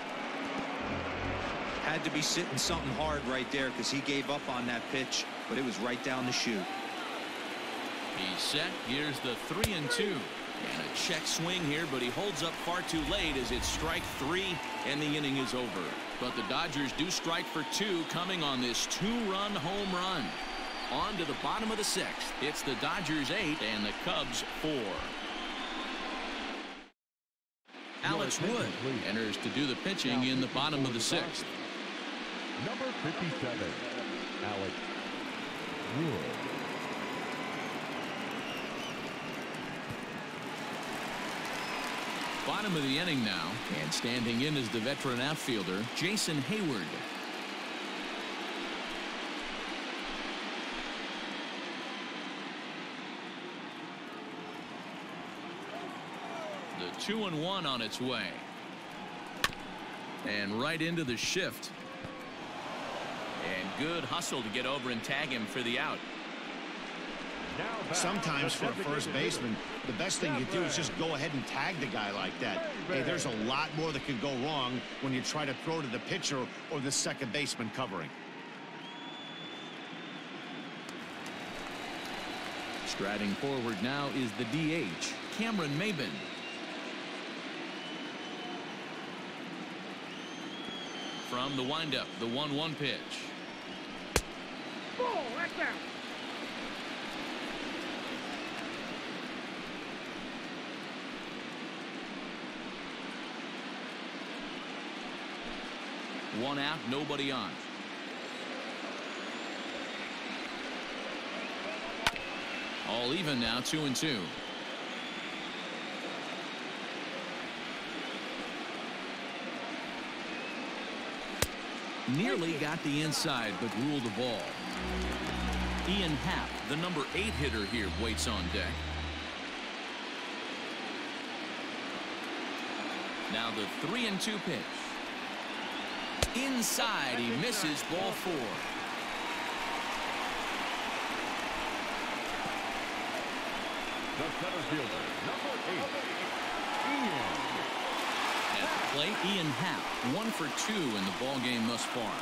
Had to be sitting something hard right there because he gave up on that pitch, but it was right down the chute. He's set. Here's the three and two. And a check swing here, but he holds up far too late as it's strike three and the inning is over. But the Dodgers do strike for two coming on this two-run home run. On to the bottom of the sixth. It's the Dodgers eight and the Cubs four. Alex Wood enters to do the pitching in the bottom of the sixth. Number 57, Alex Wood. Bottom of the inning now, and standing in is the veteran outfielder, Jason Heyward. The two and one on its way. And right into the shift. And good hustle to get over and tag him for the out. Sometimes for a first baseman, the best thing you do is just go ahead and tag the guy like that. Hey, there's a lot more that could go wrong when you try to throw to the pitcher or the second baseman covering. Striding forward now is the DH, Cameron Maybin. From the windup, the 1-1 pitch. Ball, that's out. One out, nobody on. All even now, two and two. Nearly got the inside, but ruled the ball. Ian Happ, the number eight hitter here, waits on deck. Now the three and two pitch. Inside, he misses ball four. The center fielder, number eight, Ian. At the plate, Ian Happ, one for two in the ball game thus far.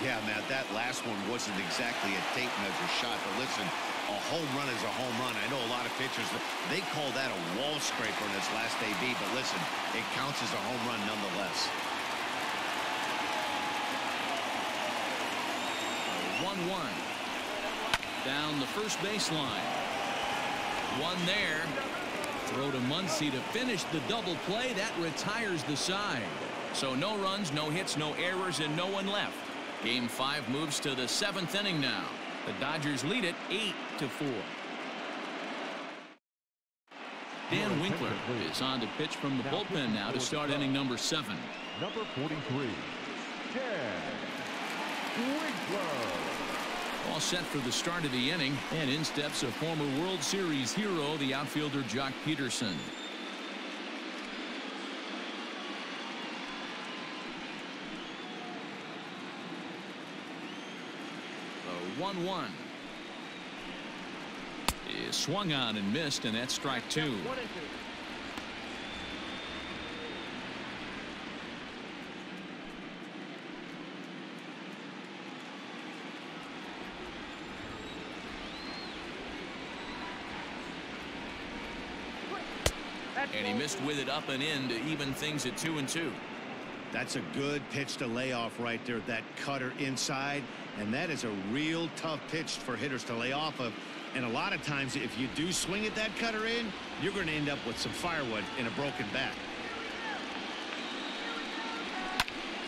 Yeah, Matt, that last one wasn't exactly a tape measure shot, but listen, a home run is a home run. I know a lot of pitchers, they call that a wall scraper in his last AB, but listen, it counts as a home run nonetheless. 1-1. Down the first baseline. One there. Throw to Muncy to finish the double play. That retires the side. So no runs, no hits, no errors, and no one left. Game five moves to the seventh inning now. The Dodgers lead it 8 to 4. Dan Winkler is on to pitch from the bullpen now to start inning number seven. Number 43, Dan Winkler. All set for the start of the inning, and in steps a former World Series hero, the outfielder Joc Pederson. The 1-1 is swung on and missed, and that's strike two. And And he missed with it up and in to even things at two and two. That's a good pitch to lay off right there, that cutter inside. And that is a real tough pitch for hitters to lay off of. And a lot of times, if you do swing at that cutter in, you're going to end up with some firewood in a broken bat.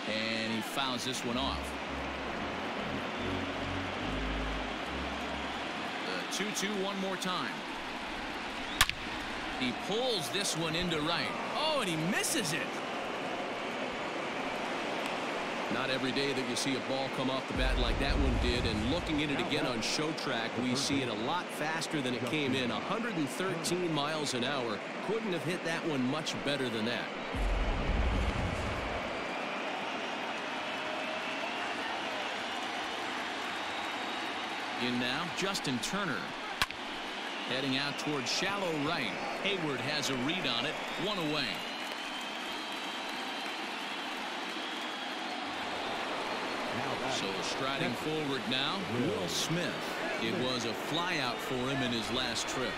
And he fouls this one off. Uh, the 2-2 one more time. He pulls this one into right. Oh, and he misses it. Not every day that you see a ball come off the bat like that one did. And looking at it again on show track, we see it a lot faster than it came in. 113 miles an hour. Couldn't have hit that one much better than that. In now, Justin Turner. Heading out towards shallow right. Heyward has a read on it. One away. So striding forward now, Will Smith. It was a flyout for him in his last trip.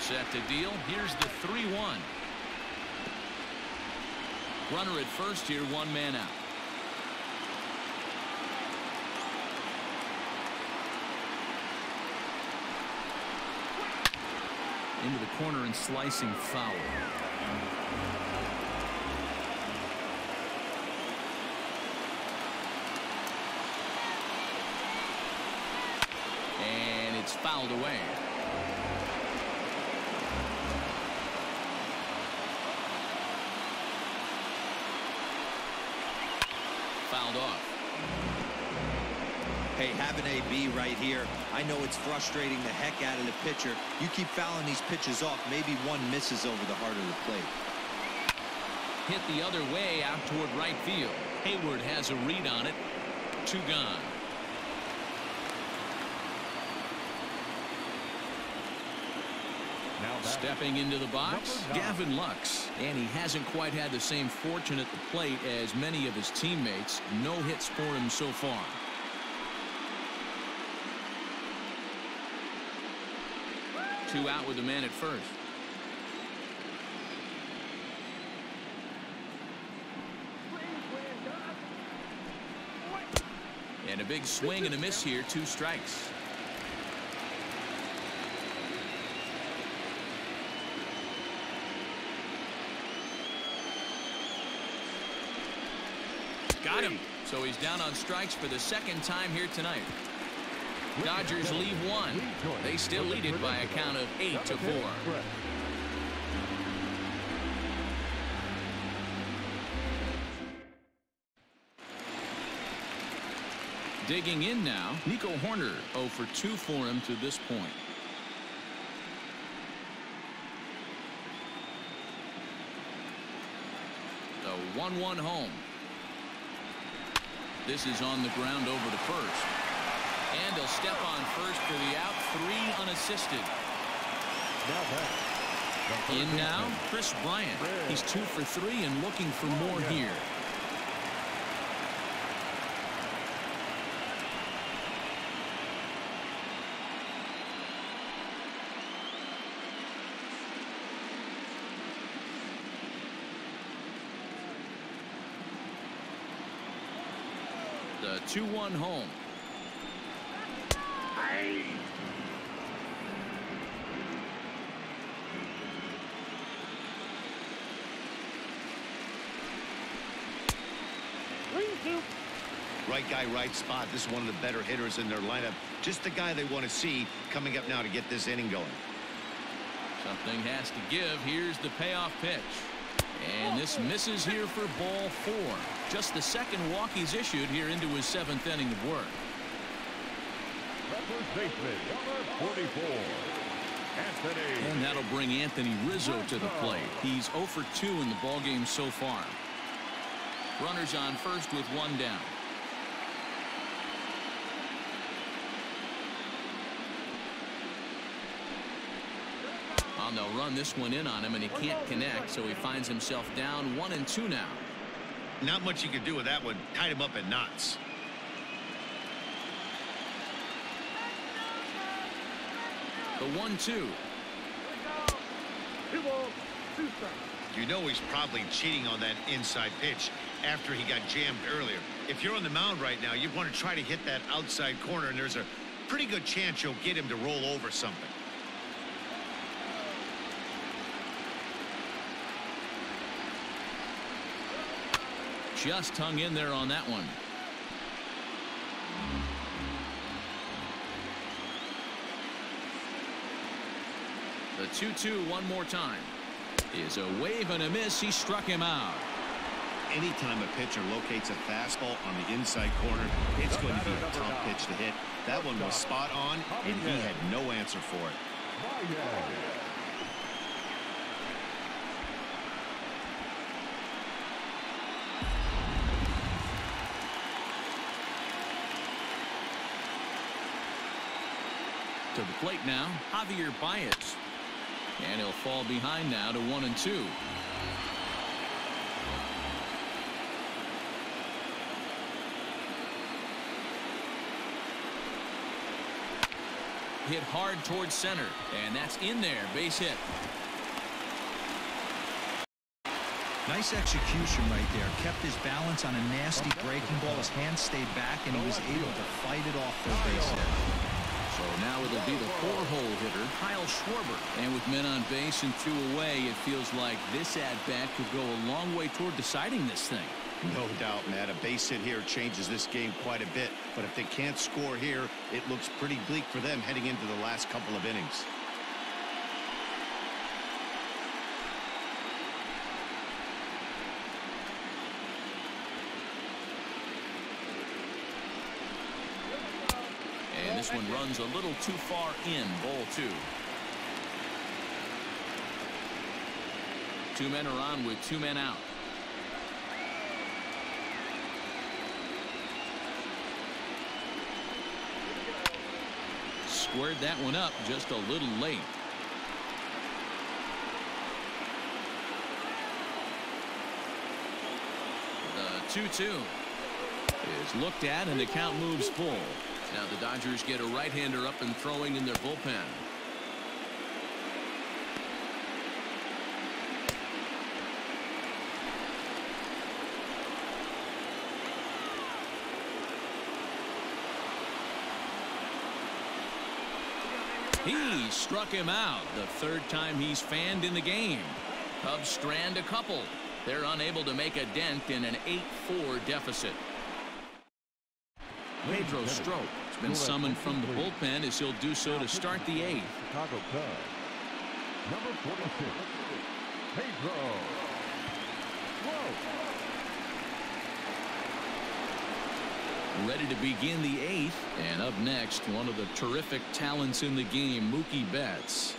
Set to deal. Here's the 3-1. Runner at first here, one man out. Into the corner and slicing foul. And it's fouled away. Fouled off. Hey, have an AB right here. I know it's frustrating the heck out of the pitcher. You keep fouling these pitches off, maybe one misses over the heart of the plate. Hit the other way out toward right field. Heyward has a read on it. Two gone. Now stepping into the box, Gavin Lux. And he hasn't quite had the same fortune at the plate as many of his teammates. No hits for him so far. Two out with the man at first. And a big swing and a miss here. Two strikes. Got him. So he's down on strikes for the second time here tonight. Dodgers leave one. They still lead it by a count of eight to four. Digging in now, Nico Hoerner 0 for 2 for him to this point. The 1-1 home. This is on the ground over to first. And he'll step on first for the out. Three unassisted. In now, Kris Bryant. He's two for three and looking for more here. The 2-1 home. Right guy, right spot. This is one of the better hitters in their lineup. Just the guy they want to see coming up now to get this inning going. Something has to give. Here's the payoff pitch. And this misses here for ball four. Just the second walk he's issued here into his seventh inning of work. First baseman, number 44, Anthony. And that'll bring Anthony Rizzo to the plate. He's 0 for 2 in the ballgame so far. Runners on first with one down. And they'll run this one in on him, and he can't connect, so he finds himself down one and two now. Not much you can do with that one. Tied him up in knots. The one-two. You know he's probably cheating on that inside pitch after he got jammed earlier. If you're on the mound right now, you want to try to hit that outside corner, and there's a pretty good chance you'll get him to roll over something. Just hung in there on that one. The 2-2 one more time. is a wave and a miss. He struck him out. Anytime a pitcher locates a fastball on the inside corner, it's going to be a tough pitch to hit. That one was spot on, and he had no answer for it. To the plate now, Javier Baez. And he'll fall behind now to one and two. Hit hard towards center, and that's in there. Base hit. Nice execution right there. Kept his balance on a nasty breaking ball. His hands stayed back, and he was able to fight it off for a base hit. So now it'll be the four-hole hitter, Kyle Schwarber. And with men on base and two away, it feels like this at-bat could go a long way toward deciding this thing. No doubt, Matt. A base hit here changes this game quite a bit. But if they can't score here, it looks pretty bleak for them heading into the last couple of innings. And this one runs a little too far in, ball two. Two men are on with two men out. Squared that one up just a little late. The 2-2 is looked at and the count moves full. Now the Dodgers get a right-hander up and throwing in their bullpen. He struck him out the third time he's fanned in the game. Cubs strand a couple. They're unable to make a dent in an 8-4 deficit. Pedro Strop has been summoned from the bullpen as he'll do so to start the eighth. Chicago Cubs. Number 46, Pedro. Whoa. Ready to begin the eighth. And up next, one of the terrific talents in the game, Mookie Betts.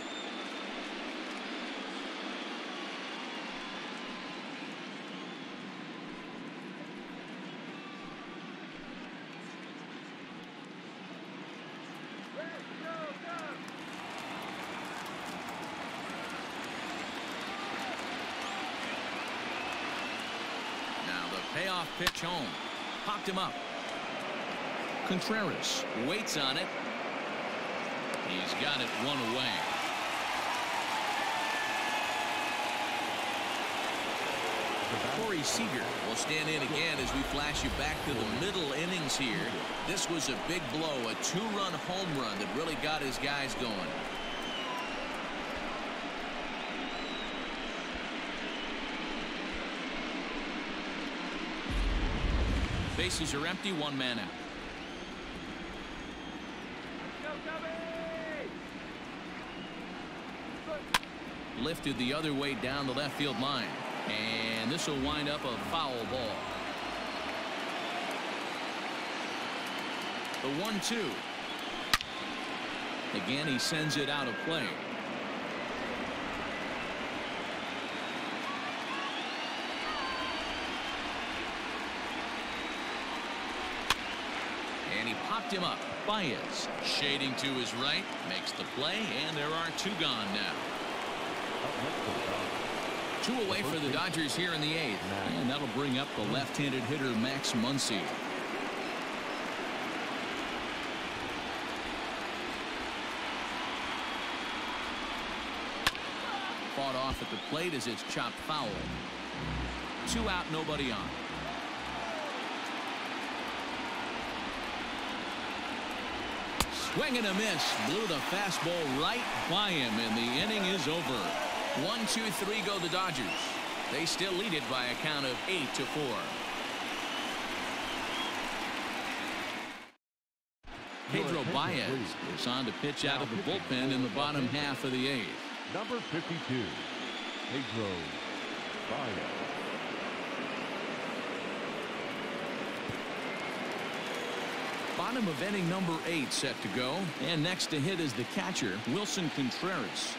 Now the payoff pitch home. Popped him up. Contreras waits on it. He's got it one away. Corey Seager will stand in again as we flash you back to the middle innings here. This was a big blow, a two-run home run that really got his guys going. Bases are empty, one man out. Lifted the other way down the left field line. And this will wind up a foul ball. The one two. Again he sends it out of play. And he popped him up. Baez shading to his right makes the play and there are two gone now. Two away for the Dodgers here in the eighth. And that'll bring up the left-handed hitter Max Muncy. Fought off at the plate as it's chopped foul. Two out, nobody on. Swing and a miss. Blew the fastball right by him, and the inning is over. One, two, three go the Dodgers. They still lead it by a count of eight to four. Pedro Baez is on to pitch out of the bullpen in the bottom half of the eighth. Number 52, Pedro Baez. Bottom of inning number eight set to go. And next to hit is the catcher, Willson Contreras.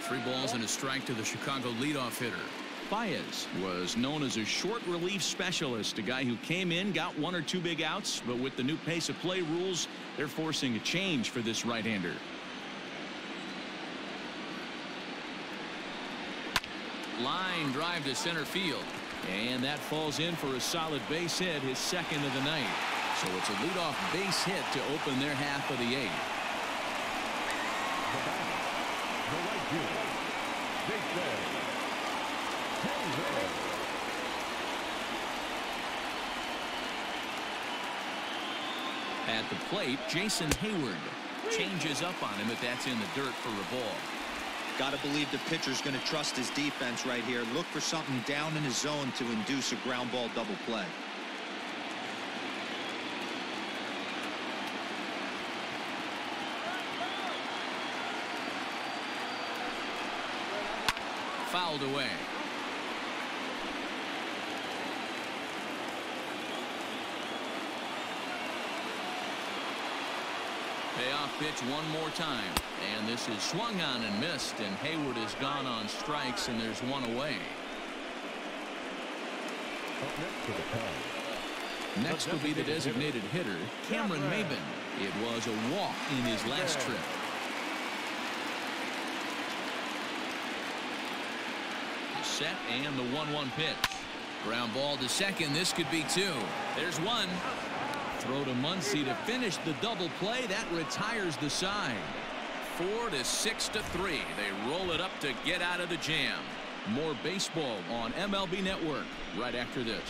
Three balls and a strike to the Chicago leadoff hitter. Baez was known as a short relief specialist, a guy who came in, got one or two big outs, but with the new pace of play rules, they're forcing a change for this right-hander. Line drive to center field. And that falls in for a solid base hit, his second of the night. So it's a leadoff base hit to open their half of the eighth. At the plate, Jason Heyward changes up on him if that's in the dirt for a ball. Got to believe the pitcher's going to trust his defense right here. Look for something down in his zone to induce a ground ball double play. Fouled away. Payoff pitch one more time. And this is swung on and missed. And Heyward has gone on strikes, and there's one away. Next to the pen. Next will be the designated hitter, Cameron Maybin. It was a walk in his last trip. The set and the 1-1 pitch. Ground ball to second. This could be two. There's one. Throw to Muncy to finish the double play. That retires the side. Four to six to three. They roll it up to get out of the jam. More baseball on MLB Network right after this.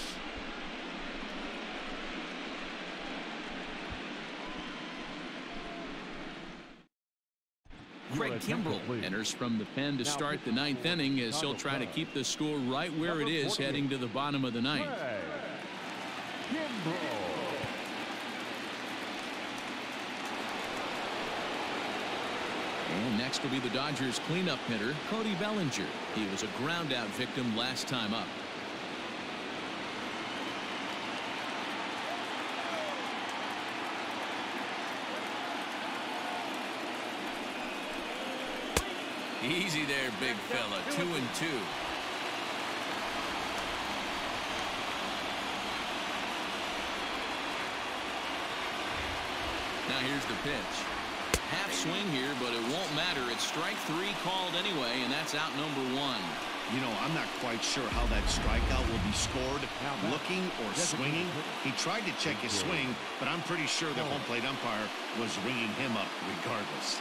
Craig Kimbrel enters from the pen to start the ninth inning as he'll try to keep the score right where it is heading to the bottom of the ninth. Craig Kimbrel. And next will be the Dodgers cleanup hitter, Cody Bellinger. He was a ground out victim last time up. Easy there, big fella. Two and two. Now here's the pitch. Half swing here, but it won't matter. It's strike three called anyway, and that's out number one. You know, I'm not quite sure how that strikeout will be scored, looking or swinging. He tried to check his swing, but I'm pretty sure the home plate umpire was ringing him up regardless.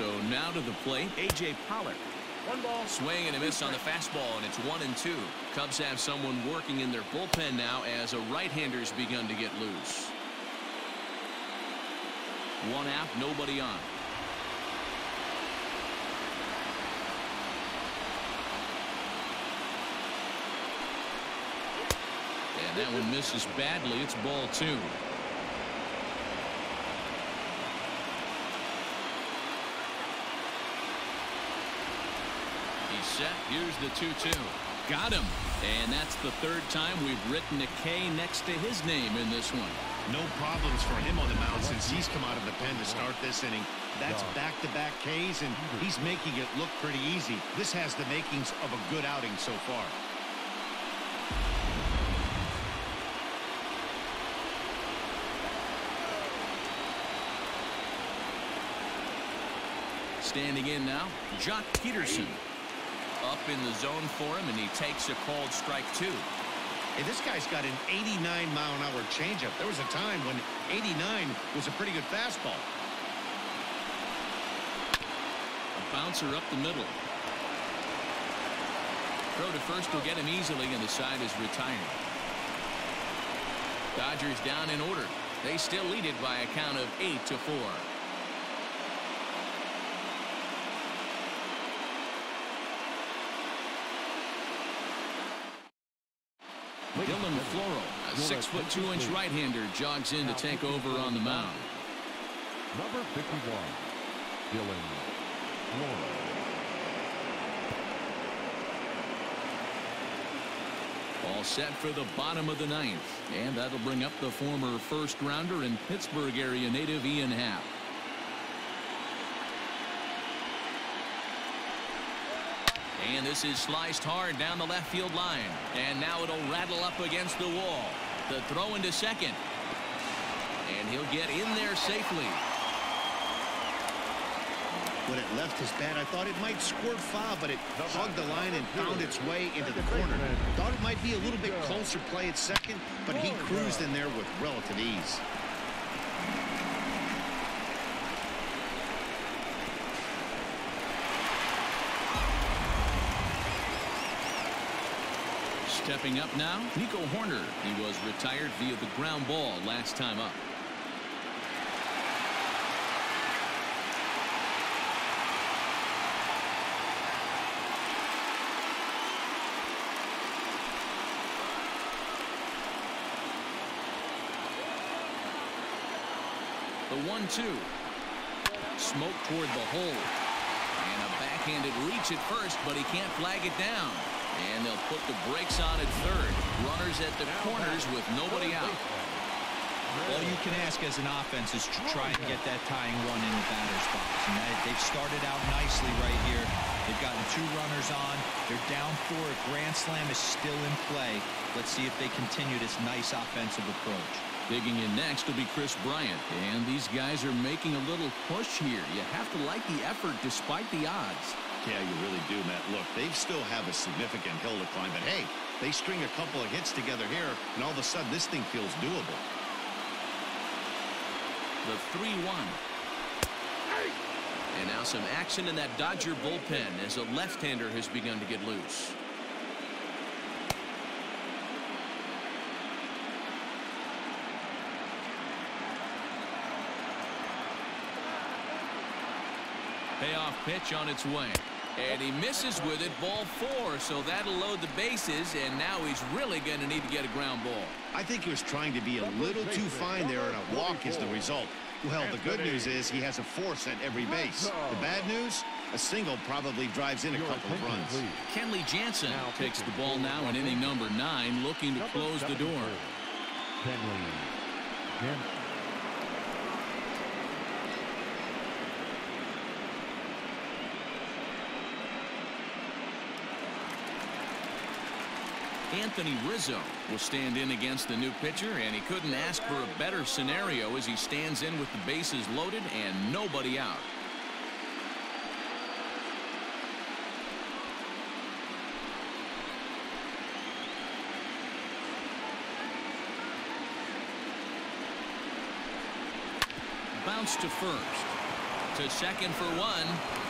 So now to the plate, A.J. Pollock. One ball. Swing and a miss on the fastball, and it's one and two. Cubs have someone working in their bullpen now as a right-hander's begun to get loose. One out, nobody on. And that one misses badly. It's ball two. He's set. Here's the 2-2. Got him. And that's the third time we've written a K next to his name in this one. No problems for him on the mound since he's come out of the pen to start this inning. That's back-to-back Ks, and he's making it look pretty easy. This has the makings of a good outing so far. Standing in now, Joc Pederson. In the zone for him, and he takes a called strike two. Hey, this guy's got an 89 mile an hour changeup. There was a time when 89 was a pretty good fastball. A bouncer up the middle. Throw to first will get him easily, and the side is retired. Dodgers down in order. They still lead it by a count of eight to four. Dylan Floro, a six foot two inch right hander, jogs in to take over on the mound. Number 51, Dylan Floro. All set for the bottom of the ninth. And that'll bring up the former first rounder and Pittsburgh area native Ian Happ. And this is sliced hard down the left field line. And now it'll rattle up against the wall. The throw into second. And he'll get in there safely. When it left his bat, I thought it might squirt foul, but it hugged the line and found its way into the corner. Thought it might be a little bit closer play at second, but he cruised in there with relative ease. Stepping up now, Nico Hoerner. He was retired via the ground ball last time up. The one-two. Smoke toward the hole. And a backhanded reach at first, but he can't flag it down. And they'll put the brakes on at third. Runners at the corners with nobody out. All you can ask as an offense is to try and get that tying run in the batter's box. And that, they've started out nicely right here. They've gotten two runners on. They're down four. A grand slam is still in play. Let's see if they continue this nice offensive approach. Digging in next will be Kris Bryant. And these guys are making a little push here. You have to like the effort despite the odds. Yeah, you really do, Matt. Look, they still have a significant hill to climb, but hey, they string a couple of hits together here, and all of a sudden this thing feels doable. The 3-1. And now some action in that Dodger bullpen as a left-hander has begun to get loose. Payoff pitch on its way. And he misses with it, ball four, so that'll load the bases, and now he's really going to need to get a ground ball. I think he was trying to be a little too fine there, and a walk is the result. Well, the good news is he has a force at every base. The bad news, a single probably drives in a couple of runs. Kenley Jansen takes the ball now in inning number nine, looking to close the door. Kenley Jansen. Anthony Rizzo will stand in against the new pitcher, and he couldn't ask for a better scenario as he stands in with the bases loaded and nobody out. Bounce to first. To second for one.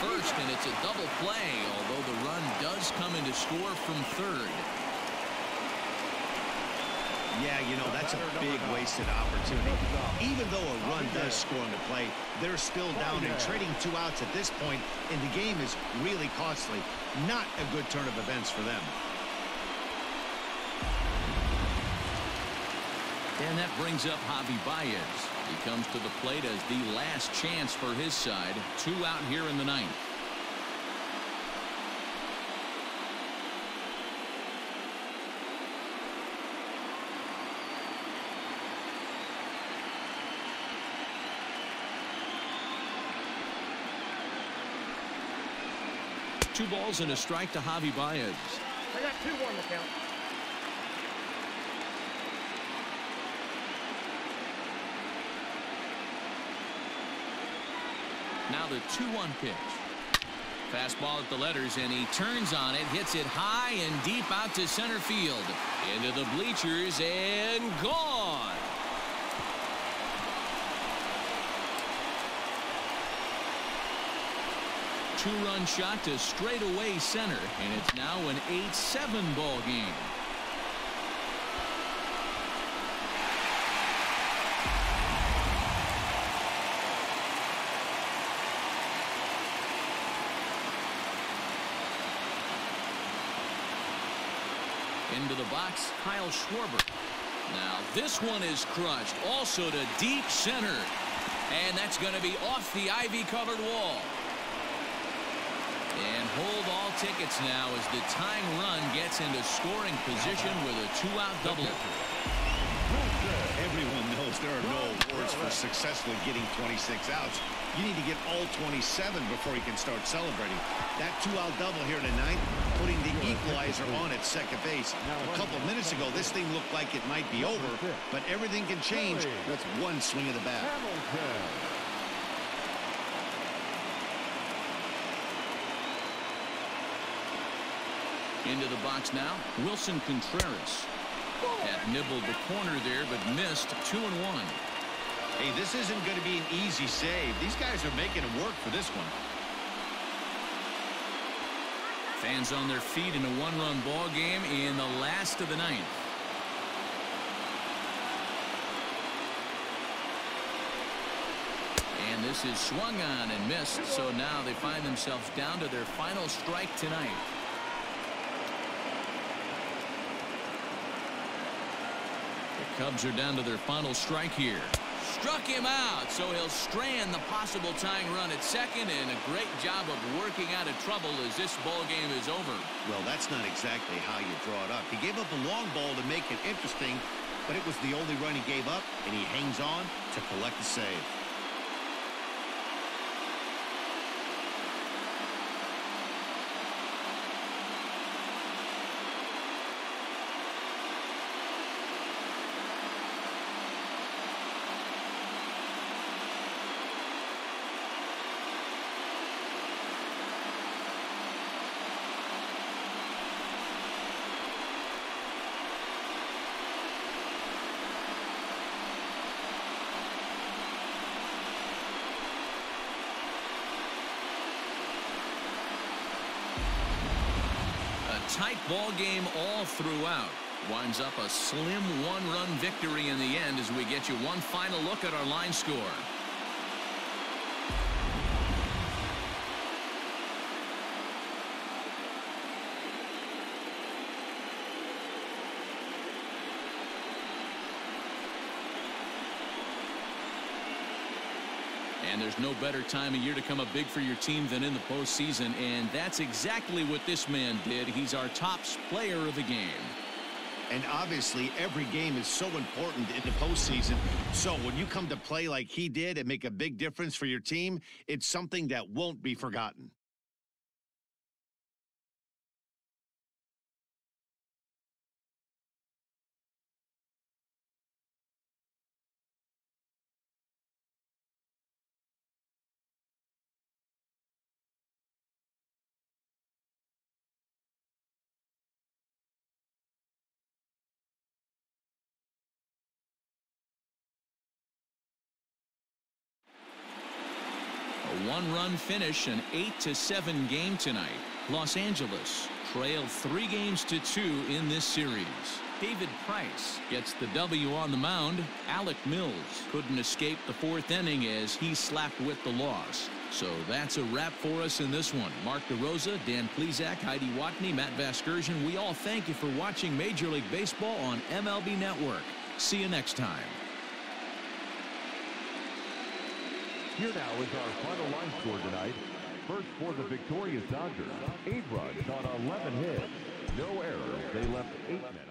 On to first, and it's a double play, although the run does come in to score from third. Yeah, you know, that's a big wasted opportunity. Even though a run does score on the play, they're still down and trading two outs at this point, and the game is really costly. Not a good turn of events for them. And that brings up Javi Baez. He comes to the plate as the last chance for his side. Two out here in the ninth. Two balls and a strike to Javi Baez. I got two on the count. Now the 2-1 pitch. Fastball at the letters, and he turns on it, hits it high and deep out to center field. Into the bleachers, and gone. Two-run shot to straightaway center, and it's now an 8-7 ball game. Kyle Schwarber. Now, this one is crushed. Also to deep center. And that's going to be off the ivy-covered wall. And hold all tickets now as the tying run gets into scoring position with a two-out double. Successfully getting 26 outs. You need to get all 27 before you can start celebrating. That two-out double here tonight, putting the equalizer on at second base. A couple minutes ago, this thing looked like it might be over, but everything can change with one swing of the bat. Into the box now, Willson Contreras. Had nibbled the corner there, but missed two and one. Hey, this isn't going to be an easy save. These guys are making it work for this one. Fans on their feet in a one-run ball game in the last of the ninth. And this is swung on and missed, so now they find themselves down to their final strike tonight. The Cubs are down to their final strike here. Struck him out, so he'll strand the possible tying run at second, and a great job of working out of trouble as this ball game is over. Well, that's not exactly how you draw it up. He gave up a long ball to make it interesting, but it was the only run he gave up, and he hangs on to collect the save. Tight ball game all throughout. Winds up a slim one-run victory in the end as we get you one final look at our line score. And there's no better time of year to come up big for your team than in the postseason, and that's exactly what this man did. He's our top player of the game. And obviously, every game is so important in the postseason. So when you come to play like he did and make a big difference for your team, it's something that won't be forgotten. One-run finish, an 8 to 7 game tonight. Los Angeles trailed three games to two in this series. David Price gets the W on the mound. Alec Mills couldn't escape the fourth inning as he slapped with the loss. So that's a wrap for us in this one. Mark DeRosa, Dan Plesac, Heidi Watney, Matt Vasgersian. We all thank you for watching Major League Baseball on MLB Network. See you next time. Here now is our final line score tonight. First for the victorious Dodgers, eight runs on 11 hits. No errors. They left eight men